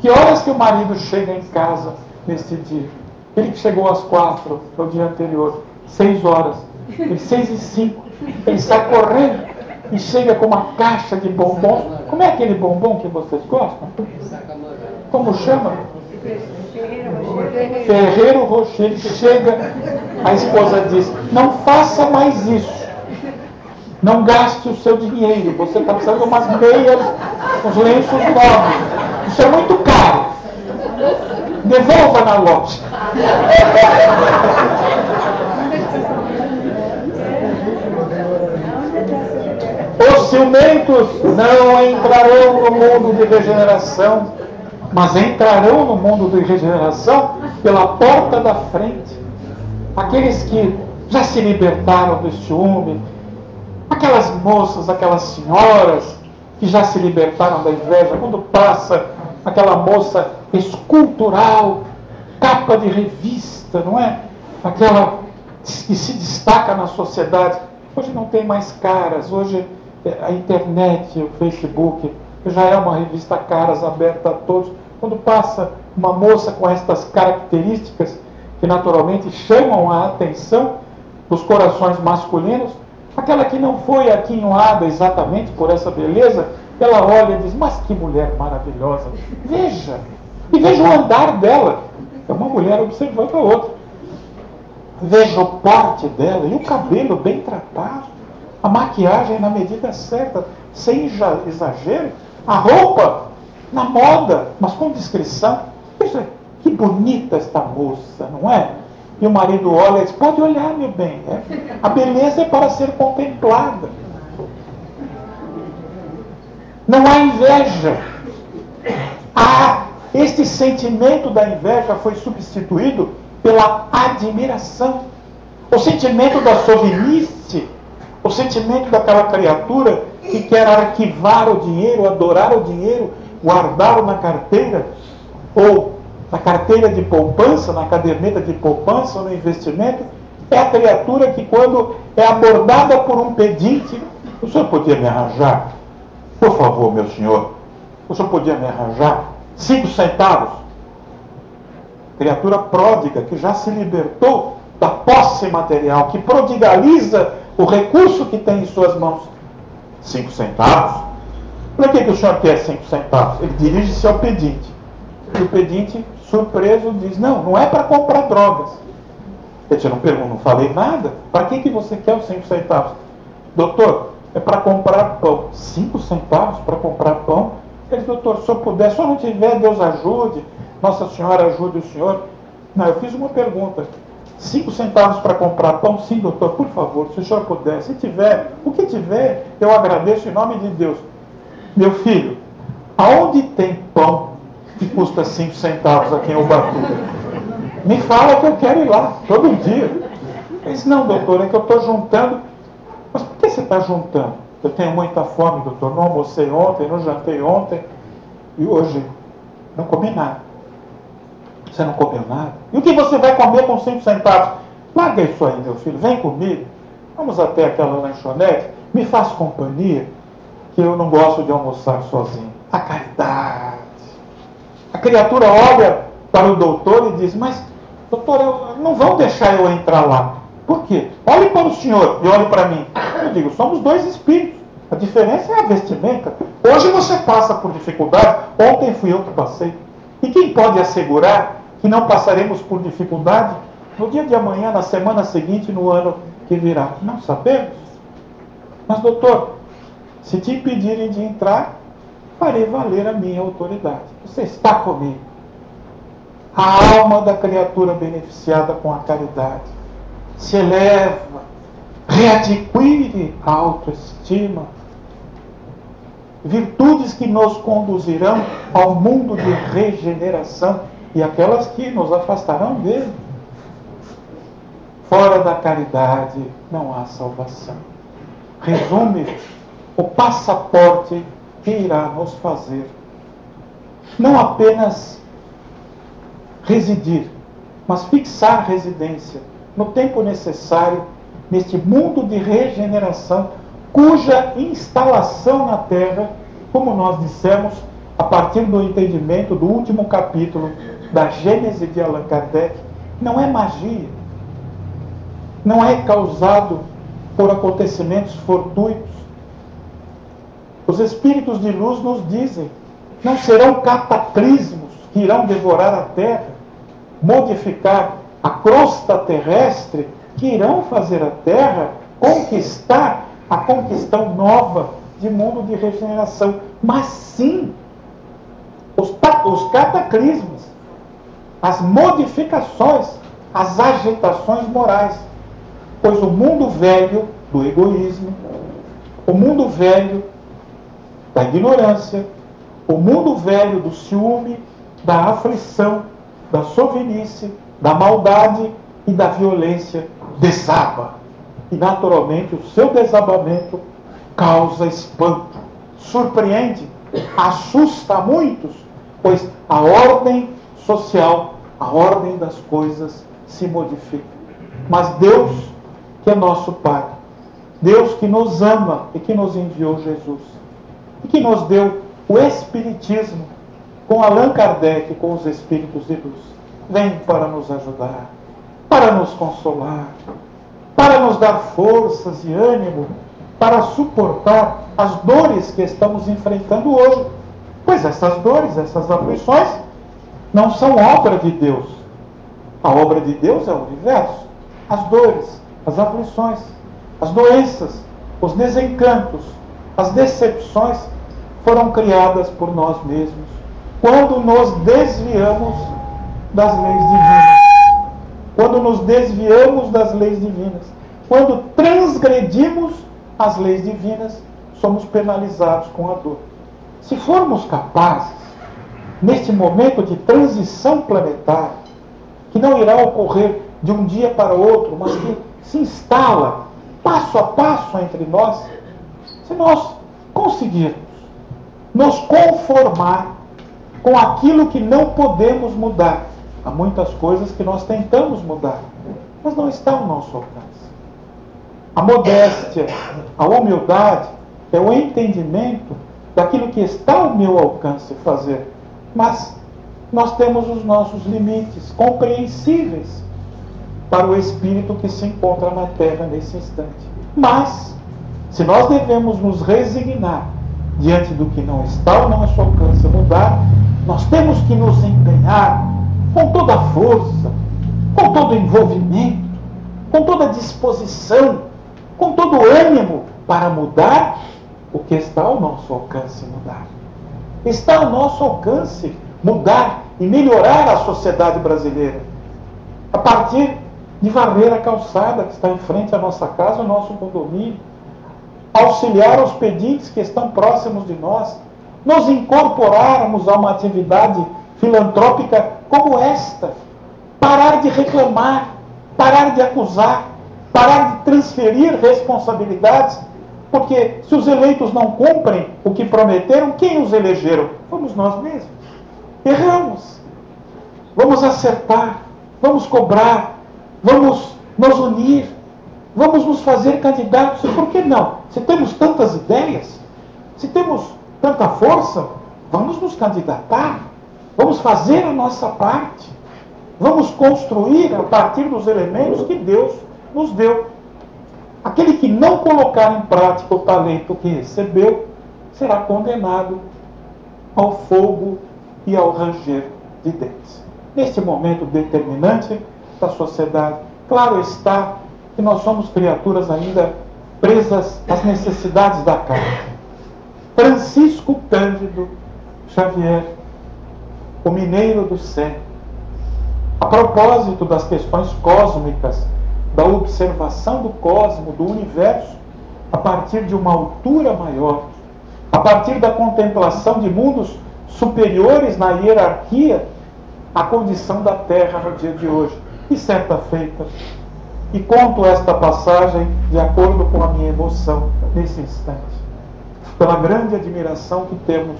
que horas que o marido chega em casa nesse dia? Ele que chegou às quatro no dia anterior, seis horas, ele seis e cinco, ele sai correndo e chega com uma caixa de bombom. Como é aquele bombom que vocês gostam? Como chama? Ferreiro Rocher. Chega, a esposa diz: Não faça mais isso. Não gaste o seu dinheiro. Você está precisando de umas meias, uns lenços novos. Isso é muito caro. Devolva na loja. Os ciumentos não entrarão no mundo de regeneração, mas entrarão no mundo de regeneração pela porta da frente. Aqueles que já se libertaram do ciúme, aquelas moças, aquelas senhoras que já se libertaram da inveja, quando passa aquela moça escultural, capa de revista, não é? Aquela que se destaca na sociedade. Hoje não tem mais caras, hoje a internet, o Facebook, já é uma revista caras aberta a todos. Quando passa uma moça com estas características, que naturalmente chamam a atenção dos corações masculinos, aquela que não foi aquinhoada exatamente por essa beleza, ela olha e diz: Mas que mulher maravilhosa! Veja! E veja o andar dela. É uma mulher observando a outra. Veja o porte dela e o cabelo bem tratado. A maquiagem na medida certa, sem exagero. A roupa na moda, mas com discrição. Veja que bonita esta moça, não é? E o marido olha e diz: Pode olhar, meu bem. É, a beleza é para ser contemplada. Não há inveja. Há este sentimento da inveja foi substituído pela admiração. O sentimento da sovinice, o sentimento daquela criatura que quer arquivar o dinheiro, adorar o dinheiro, guardá-lo na carteira, ou na carteira de poupança, na caderneta de poupança ou no investimento, é a criatura que, quando é abordada por um pedinte, o senhor podia me arranjar? Por favor, meu senhor, o senhor podia me arranjar cinco centavos? Criatura pródiga que já se libertou da posse material, que prodigaliza o recurso que tem em suas mãos. Cinco centavos? Para que, que o senhor quer cinco centavos? Ele dirige-se ao pedinte. E o pedinte, surpreso, diz: Não, não é para comprar drogas. Ele disse: Não pergunto, não falei nada. Para que, que você quer os cinco centavos? Doutor, é para comprar pão. Cinco centavos para comprar pão? Ele disse: Doutor, se eu puder, se eu não tiver, Deus ajude. Nossa Senhora ajude o senhor. Não, eu fiz uma pergunta. Cinco centavos para comprar pão? Sim, doutor, por favor, se o senhor puder. Se tiver, o que tiver, eu agradeço em nome de Deus. Meu filho, aonde tem pão que custa cinco centavos aqui em Ubatuba? Me fala que eu quero ir lá, todo dia. Ele disse, não, doutor, é que eu estou juntando. Mas por que você está juntando? Eu tenho muita fome, doutor. Não almocei ontem, não jantei ontem. E hoje não comi nada. Você não comeu nada? E o que você vai comer com cinco centavos? Larga isso aí, meu filho, vem comigo. Vamos até aquela lanchonete, me faz companhia, que eu não gosto de almoçar sozinho. A caridade. A criatura olha para o doutor e diz, mas, doutor, eu, não vão deixar eu entrar lá. Por quê? Olhe para o senhor e olhe para mim. Eu digo, somos dois espíritos. A diferença é a vestimenta. Hoje você passa por dificuldade, ontem fui eu que passei. E quem pode assegurar que não passaremos por dificuldade no dia de amanhã, na semana seguinte, no ano que virá. Não sabemos. Mas, doutor, se te impedirem de entrar, farei valer a minha autoridade. Você está comigo. A alma da criatura beneficiada com a caridade se eleva, readquire a autoestima, virtudes que nos conduzirão ao mundo de regeneração e aquelas que nos afastarão dele. Fora da caridade não há salvação. Resume o passaporte que irá nos fazer não apenas residir, mas fixar residência no tempo necessário neste mundo de regeneração, cuja instalação na Terra, como nós dissemos, a partir do entendimento do último capítulo da Gênese de Allan Kardec, não é magia, não é causado por acontecimentos fortuitos. Os espíritos de luz nos dizem, não serão cataclismos que irão devorar a terra, modificar a crosta terrestre, que irão fazer a terra conquistar a conquistão nova de mundo de regeneração, mas sim os, os cataclismos, as modificações, as agitações morais. Pois o mundo velho do egoísmo, o mundo velho da ignorância, o mundo velho do ciúme, da aflição, da sovinice, da maldade e da violência desaba. E naturalmente o seu desabamento causa espanto, surpreende, assusta muitos, pois a ordem social, a ordem das coisas se modifica. Mas Deus, que é nosso Pai, Deus que nos ama e que nos enviou Jesus, e que nos deu o Espiritismo com Allan Kardec, com os Espíritos de luz, vem para nos ajudar, para nos consolar, para nos dar forças e ânimo para suportar as dores que estamos enfrentando hoje. Pois essas dores, essas aflições, não são obra de Deus. A obra de Deus é o universo. As dores, as aflições, as doenças, os desencantos, as decepções foram criadas por nós mesmos quando nos desviamos das leis divinas. Quando nos desviamos das leis divinas. Quando transgredimos as leis divinas, somos penalizados com a dor. Se formos capazes, neste momento de transição planetária, que não irá ocorrer de um dia para outro, mas que se instala passo a passo entre nós, se nós conseguirmos nos conformar com aquilo que não podemos mudar. Há muitas coisas que nós tentamos mudar, mas não está ao nosso alcance. A modéstia, a humildade é o entendimento daquilo que está ao meu alcance fazer. Mas nós temos os nossos limites compreensíveis para o espírito que se encontra na terra nesse instante. Mas, se nós devemos nos resignar diante do que não está ao nosso alcance mudar, nós temos que nos empenhar com toda a força, com todo o envolvimento, com toda a disposição, com todo o ânimo para mudar o que está ao nosso alcance mudar. Está ao nosso alcance mudar e melhorar a sociedade brasileira. A partir de varrer a calçada que está em frente à nossa casa, o nosso condomínio, auxiliar os pedintes que estão próximos de nós, nos incorporarmos a uma atividade filantrópica como esta, parar de reclamar, parar de acusar, parar de transferir responsabilidades, porque se os eleitos não cumprem o que prometeram, quem os elegeram? Fomos nós mesmos. Erramos. Vamos acertar, vamos cobrar, vamos nos unir, Vamos nos fazer candidatos. Por que não? Se temos tantas ideias, se temos tanta força, vamos nos candidatar. Vamos fazer a nossa parte. Vamos construir a partir dos elementos que Deus nos deu. Aquele que não colocar em prática o talento que recebeu será condenado ao fogo e ao ranger de dentes. Neste momento determinante da sociedade, claro está que nós somos criaturas ainda presas às necessidades da carne. Francisco Cândido Xavier, o mineiro do céu, a propósito das questões cósmicas, da observação do cosmo, do universo, a partir de uma altura maior, a partir da contemplação de mundos superiores na hierarquia, a condição da terra no dia de hoje. E certa feita, e conto esta passagem de acordo com a minha emoção nesse instante, pela grande admiração que temos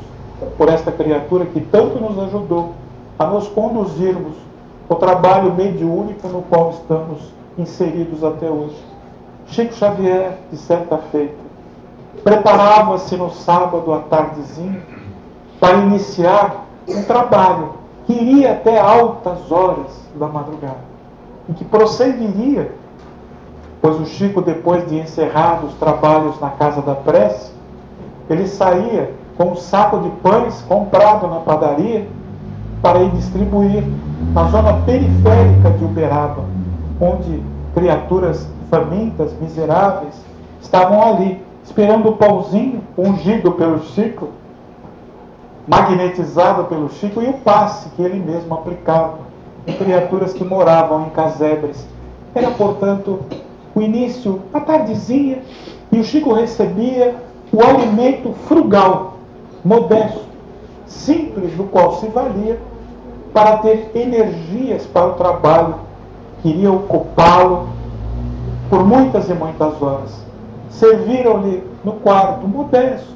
por esta criatura que tanto nos ajudou a nos conduzirmos o trabalho mediúnico no qual estamos inseridos até hoje. Chico Xavier, de certa feita, preparava-se no sábado à tardezinha para iniciar um trabalho que iria até altas horas da madrugada e que prosseguiria, pois o Chico, depois de encerrar os trabalhos na casa da prece, ele saía com um saco de pães comprado na padaria para ir distribuir na zona periférica de Uberaba, onde criaturas famintas, miseráveis, estavam ali, esperando o pãozinho ungido pelo Chico, magnetizado pelo Chico, e o passe que ele mesmo aplicava em criaturas que moravam em casebres. Era, portanto, o início, a tardezinha, e o Chico recebia o alimento frugal, modesto, simples, do qual se valia para ter energias para o trabalho que iria ocupá-lo por muitas e muitas horas. Serviram-lhe no quarto modesto,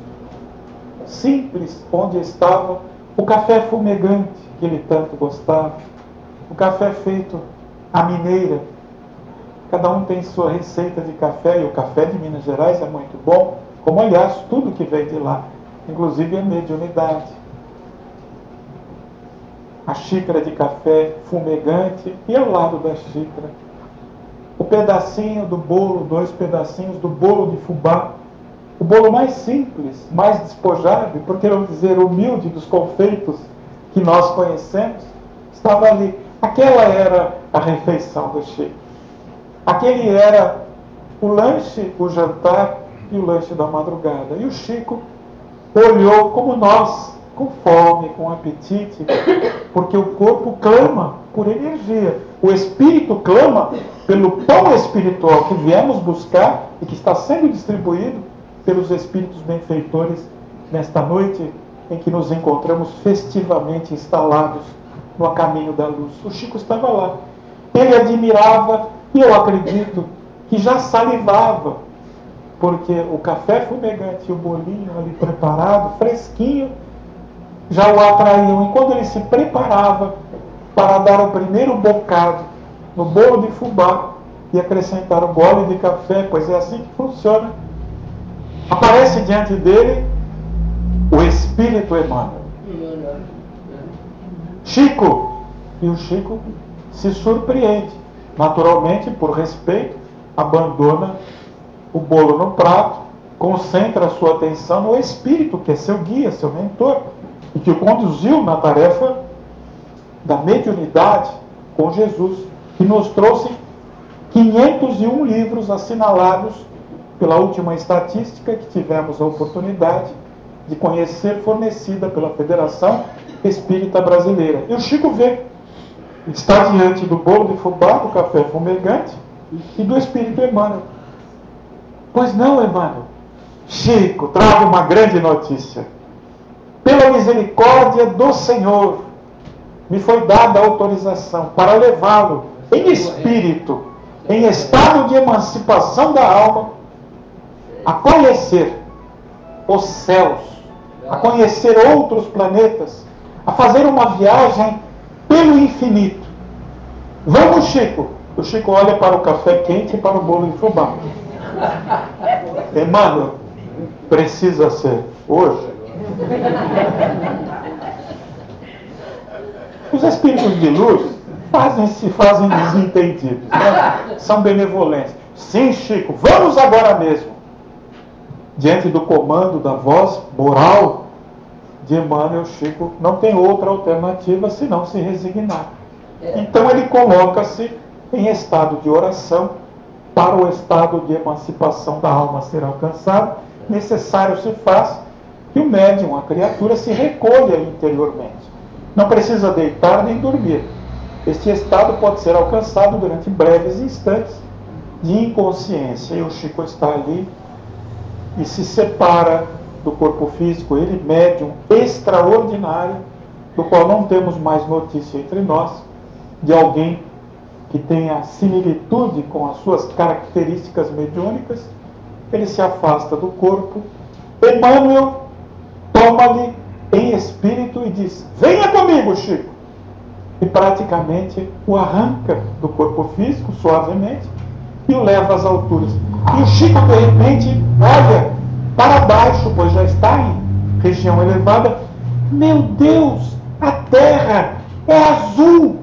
simples, onde estava o café fumegante que ele tanto gostava, o café feito à mineira. Cada um tem sua receita de café e o café de Minas Gerais é muito bom, como aliás tudo que vem de lá, inclusive a mediunidade a xícara de café fumegante e ao lado da xícara o pedacinho do bolo, dois pedacinhos do bolo de fubá, o bolo mais simples, mais despojado, por não dizer humilde dos confeitos que nós conhecemos, estava ali. Aquela era a refeição do Chico. Aquele era o lanche, o jantar e o lanche da madrugada. E o Chico olhou como nós com fome, com apetite, porque o corpo clama por energia. O espírito clama pelo pão espiritual que viemos buscar e que está sendo distribuído pelos espíritos benfeitores nesta noite em que nos encontramos festivamente instalados no caminho da luz. O Chico estava lá. Ele admirava, e eu acredito que já salivava, porque o café fumegante e o bolinho ali preparado, fresquinho, já o atraíam. E quando ele se preparava para dar o primeiro bocado no bolo de fubá e acrescentar o gole de café, pois é assim que funciona, aparece diante dele o Espírito Emmanuel. Chico! E o Chico se surpreende. Naturalmente, por respeito, abandona o bolo no prato, concentra a sua atenção no Espírito, que é seu guia, seu mentor e que o conduziu na tarefa da mediunidade com Jesus, que nos trouxe 501 livros assinalados pela última estatística que tivemos a oportunidade de conhecer, fornecida pela Federação Espírita Brasileira. E o Chico vê, está diante do bolo de fubá, do café fumegante e do Espírito Emmanuel. Pois não, Emmanuel. Chico, traga uma grande notícia pela misericórdia do Senhor, me foi dada a autorização para levá-lo em espírito, em estado de emancipação da alma, a conhecer os céus, a conhecer outros planetas, a fazer uma viagem pelo infinito. Vamos, Chico. O Chico olha para o café quente e para o bolo de fubá. Emmanuel, precisa ser hoje. Os espíritos de luz fazem se fazem desentendidos, né? são benevolentes. Sim, Chico, vamos agora mesmo. Diante do comando da voz moral de Emmanuel, Chico não tem outra alternativa senão se resignar. Então ele coloca-se em estado de oração para o estado de emancipação da alma ser alcançado. Necessário se faz que o médium, a criatura, se recolha interiormente. Não precisa deitar nem dormir. Este estado pode ser alcançado durante breves instantes de inconsciência. E o Chico está ali e se separa do corpo físico, ele, médium extraordinário, do qual não temos mais notícia entre nós, de alguém que tenha similitude com as suas características mediúnicas, ele se afasta do corpo. Emmanuel toma-lhe em espírito e diz: Venha comigo, Chico. E praticamente o arranca do corpo físico suavemente e o leva às alturas. E o Chico, de repente, olha para baixo, pois já está em região elevada. Meu Deus, a terra é azul.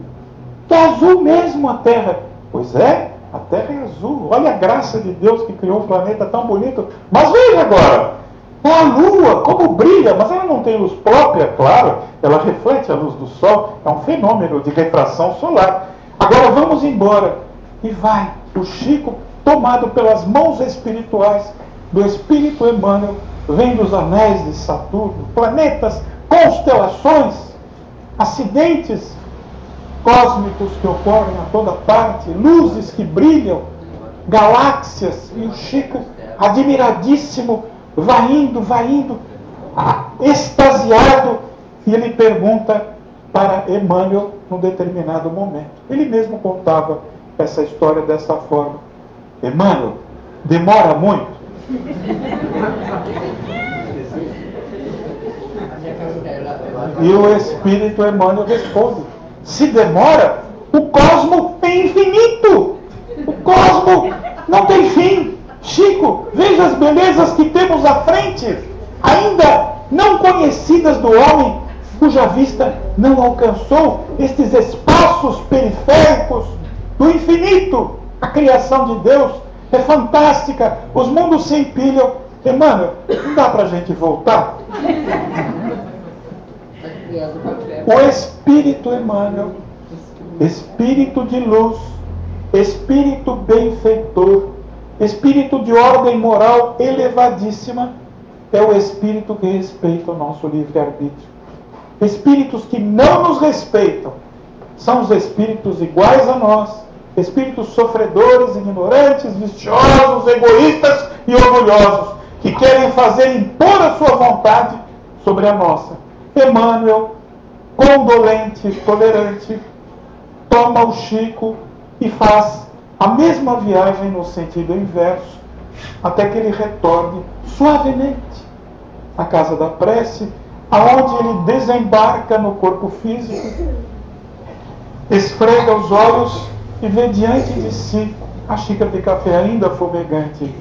É azul mesmo a terra. Pois é, a terra é azul. Olha a graça de Deus que criou um planeta tão bonito. Mas veja agora, a lua, como brilha, mas ela não tem luz própria, claro, ela reflete a luz do sol, é um fenômeno de refração solar. Agora vamos embora. E vai o Chico, tomado pelas mãos espirituais do Espírito Emmanuel, vem dos anéis de Saturno, planetas, constelações, acidentes cósmicos que ocorrem a toda parte, luzes que brilham, galáxias, e o Chico, admiradíssimo, vai indo, vai indo, extasiado, e ele pergunta para Emmanuel num determinado momento. Ele mesmo contava essa história dessa forma. Emmanuel, demora muito? E o Espírito Emmanuel responde: se demora, o cosmo é infinito. O cosmo não tem fim. Chico, veja as belezas que temos à frente, ainda não conhecidas do homem, cuja vista não alcançou estes espaços periféricos do infinito. A criação de Deus é fantástica. Os mundos se empilham. Emmanuel, não dá para a gente voltar? O Espírito Emmanuel, Espírito de luz, Espírito benfeitor, Espírito de ordem moral elevadíssima, é o Espírito que respeita o nosso livre-arbítrio. Espíritos que não nos respeitam são os espíritos iguais a nós, espíritos sofredores, ignorantes, viciosos, egoístas e orgulhosos, que querem fazer impor a sua vontade sobre a nossa. Emmanuel, condolente, tolerante, toma o Chico e faz a mesma viagem no sentido inverso, até que ele retorne suavemente à casa da prece, aonde ele desembarca no corpo físico, esfrega os olhos e vê diante de si a xícara de café ainda fumegante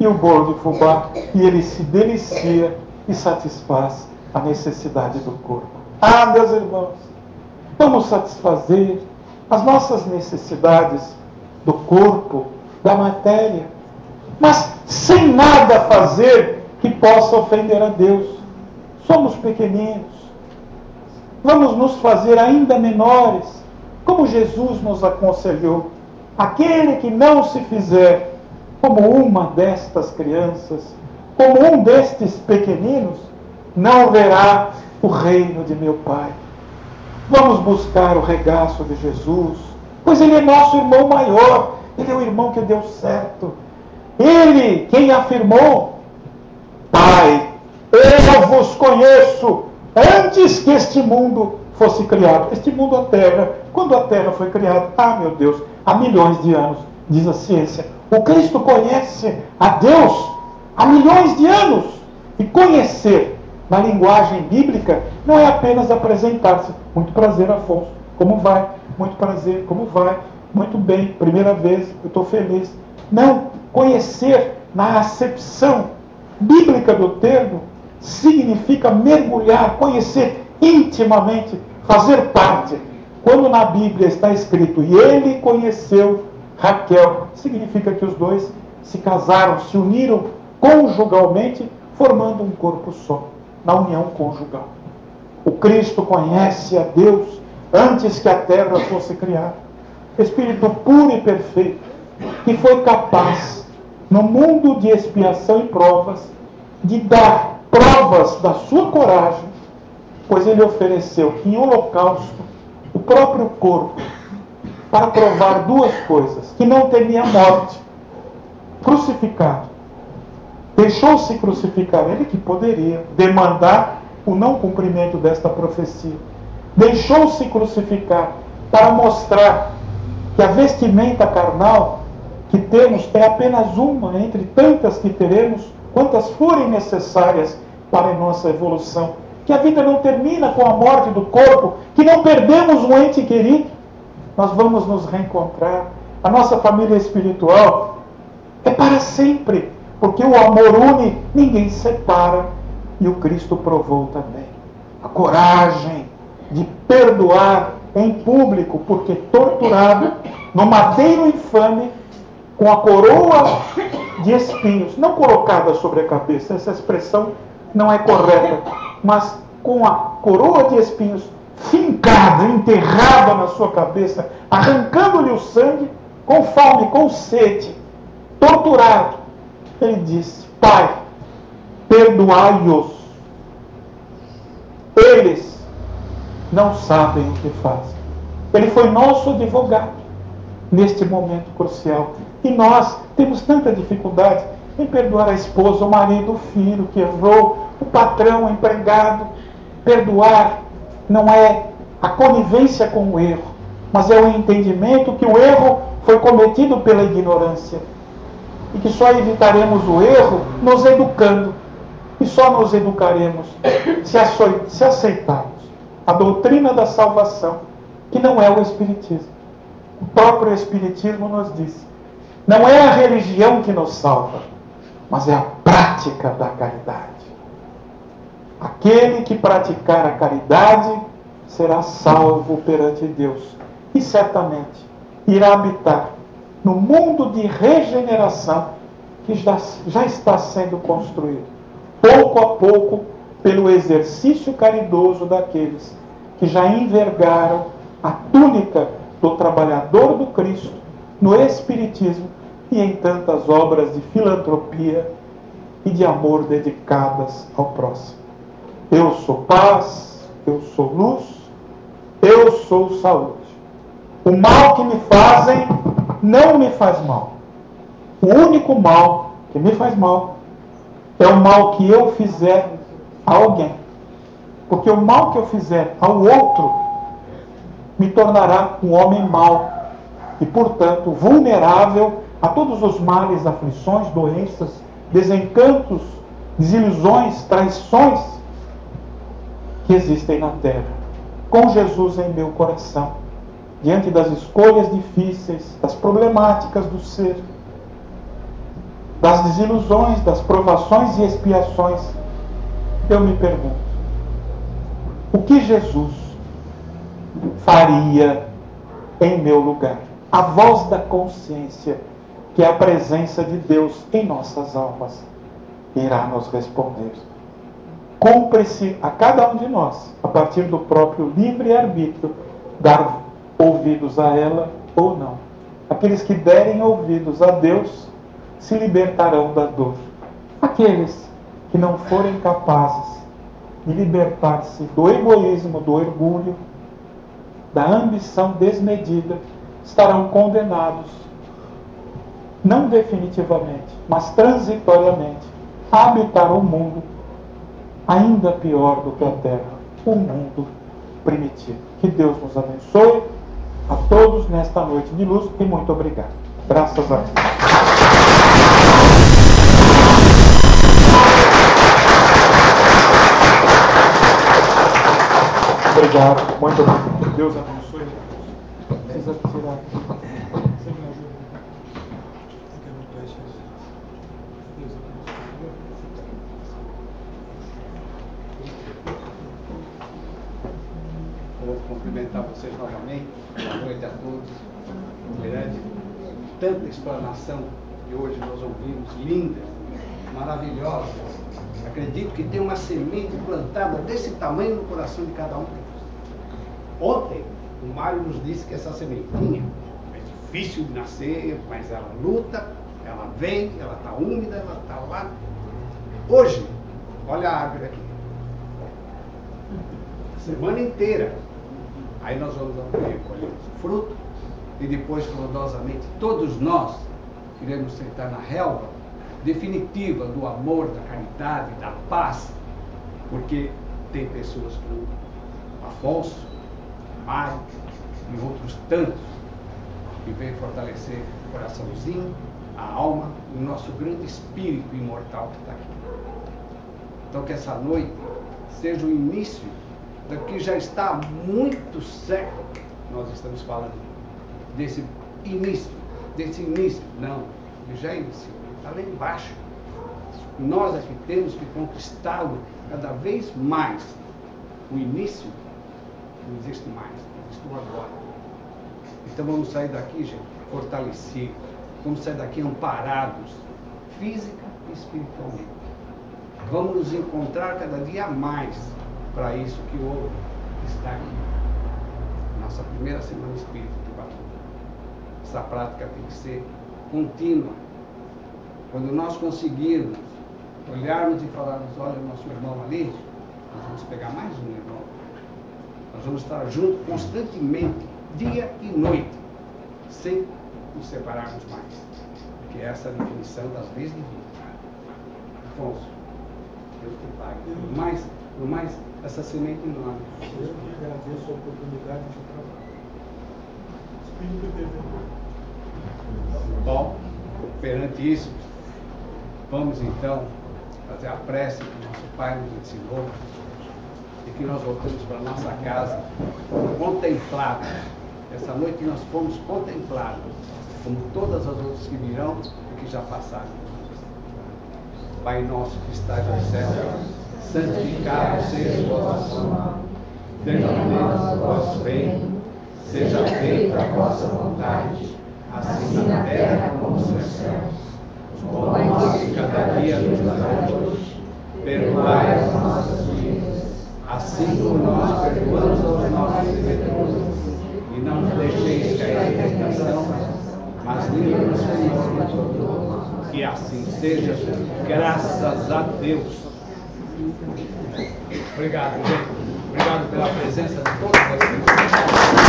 e o bolo de fubá, e ele se delicia e satisfaz a necessidade do corpo. Ah, meus irmãos, vamos satisfazer as nossas necessidades do corpo, da matéria, mas sem nada fazer que possa ofender a Deus. Somos pequeninos. Vamos nos fazer ainda menores como Jesus nos aconselhou, aquele que não se fizer como uma destas crianças, como um destes pequeninos, não verá o reino de meu Pai. Vamos buscar o regaço de Jesus, pois Ele é nosso irmão maior, Ele é o irmão que deu certo. Ele, quem afirmou, Pai, eu vos conheço antes que este mundo fosse criado. Este mundo, a Terra, quando a Terra foi criada, ah, meu Deus, há milhões de anos, diz a ciência. O Cristo conhece a Deus há milhões de anos. E conhecer, na linguagem bíblica, não é apenas apresentar-se. Muito prazer, Afonso. Como vai? Muito prazer. Como vai? Muito bem. Primeira vez, eu estou feliz. Não. Conhecer, na acepção bíblica do termo, significa mergulhar, conhecer intimamente, fazer parte. Quando na Bíblia está escrito, e ele conheceu Raquel, significa que os dois se casaram, se uniram conjugalmente, formando um corpo só, na união conjugal. O Cristo conhece a Deus antes que a terra fosse criada. Espírito puro e perfeito, que foi capaz, no mundo de expiação e provas, de dar provas da sua coragem pois ele ofereceu em holocausto o próprio corpo para provar duas coisas: que não temia morte, crucificado. Deixou-se crucificar ele que poderia demandar o não cumprimento desta profecia. Deixou-se crucificar para mostrar que a vestimenta carnal que temos é apenas uma entre tantas que teremos, quantas forem necessárias para a nossa evolução. Que a vida não termina com a morte do corpo, que não perdemos um ente querido. Nós vamos nos reencontrar. A nossa família espiritual é para sempre, porque o amor une, ninguém separa. E o Cristo provou também a coragem de perdoar em público, porque torturado no madeiro infame, com a coroa de espinhos, não colocada sobre a cabeça, essa expressão não é correta, mas com a coroa de espinhos fincada, enterrada na sua cabeça, arrancando-lhe o sangue, com fome, com sede, torturado. Ele disse: Pai, perdoai-os. Eles não sabem o que fazem. Ele foi nosso advogado neste momento crucial. E nós temos tanta dificuldade em perdoar a esposa, o marido, o filho que errou, o patrão, o empregado. Perdoar não é a conivência com o erro, mas é o entendimento que o erro foi cometido pela ignorância. E que só evitaremos o erro nos educando. E só nos educaremos se aceitarmos a doutrina da salvação, que não é o Espiritismo. O próprio Espiritismo nos diz: não é a religião que nos salva, mas é a prática da caridade. Aquele que praticar a caridade será salvo perante Deus e certamente irá habitar no mundo de regeneração que já, já está sendo construído, pouco a pouco, pelo exercício caridoso daqueles que já envergaram a túnica do trabalhador do Cristo no Espiritismo e em tantas obras de filantropia e de amor dedicadas ao próximo. Eu sou paz, eu sou luz, eu sou saúde. O mal que me fazem não me faz mal. O único mal que me faz mal é o mal que eu fizer a alguém. Porque o mal que eu fizer ao outro me tornará um homem mau e, portanto, vulnerável a todos os males, aflições, doenças, desencantos, desilusões, traições que existem na terra. Com Jesus em meu coração, diante das escolhas difíceis, das problemáticas do ser, das desilusões, das provações e expiações, eu me pergunto: o que Jesus faria em meu lugar? A voz da consciência, que é a presença de Deus em nossas almas, irá nos responder. Cumpre-se a cada um de nós, a partir do próprio livre-arbítrio, dar ouvidos a ela ou não. Aqueles que derem ouvidos a Deus se libertarão da dor. Aqueles que não forem capazes de libertar-se do egoísmo, do orgulho, da ambição desmedida, estarão condenados, não definitivamente, mas transitoriamente, a habitar um mundo ainda pior do que a terra, um mundo primitivo. Que Deus nos abençoe a todos nesta noite de luz e muito obrigado. Graças a Deus. Obrigado. Muito obrigado. Deus abençoe. Precisa tirar. Ajuda. Vou cumprimentar vocês novamente. Boa noite a todos. Grande. Tanta explanação que hoje nós ouvimos, linda, maravilhosa. Acredito que tem uma semente plantada desse tamanho no coração de cada um. Ontem, o Mário nos disse que essa sementinha é difícil de nascer, mas ela luta, ela vem, ela está úmida, ela está lá. Hoje, olha a árvore aqui. Semana inteira. Aí nós vamos colher o fruto e depois, frondosamente, todos nós iremos sentar na relva definitiva do amor, da caridade, da paz, porque tem pessoas como Afonso, Mário e outros tantos que vêm fortalecer o coraçãozinho, a alma o nosso grande espírito imortal que está aqui. Então que essa noite seja o início da que já está há muito século nós estamos falando desse início, desse início. Não, já iniciou, está lá embaixo. Nós é que temos que conquistá-lo cada vez mais. O início não existe mais, existe o agora. Então vamos sair daqui, gente, fortalecidos. Vamos sair daqui amparados, física e espiritualmente. Vamos nos encontrar cada dia mais para isso que o está aqui. Nossa primeira semana espírita de Batuta. Essa prática tem que ser contínua. Quando nós conseguirmos olharmos e falarmos, olha o nosso irmão ali, nós vamos pegar mais um irmão. Nós vamos estar juntos constantemente, dia e noite, sem nos separarmos mais. Porque essa é a definição das leis de vida. Afonso, Deus te pague. Por mais, por mais essa semente enorme. Eu que agradeço a oportunidade de trabalhar. Espírito de Bom, perante isso, vamos então fazer a prece que nosso Pai nos ensinou e que nós voltamos para nossa casa contemplados. Essa noite nós fomos contemplados, como todas as outras que virão e que já passaram. Pai nosso que estás no céu, santificado seja o vosso nome. Venha a nós o vosso reino, seja feita a vossa vontade, assim na terra como nos céus. De cada dia nos dá hoje, perdoai as nossas dívidas, assim como nós perdoamos aos nossos devedores. E não nos deixeis cair em tentação, mas livra-nos, Senhor, de todo. Que assim seja, graças a Deus. Obrigado, gente. Obrigado pela presença de todos.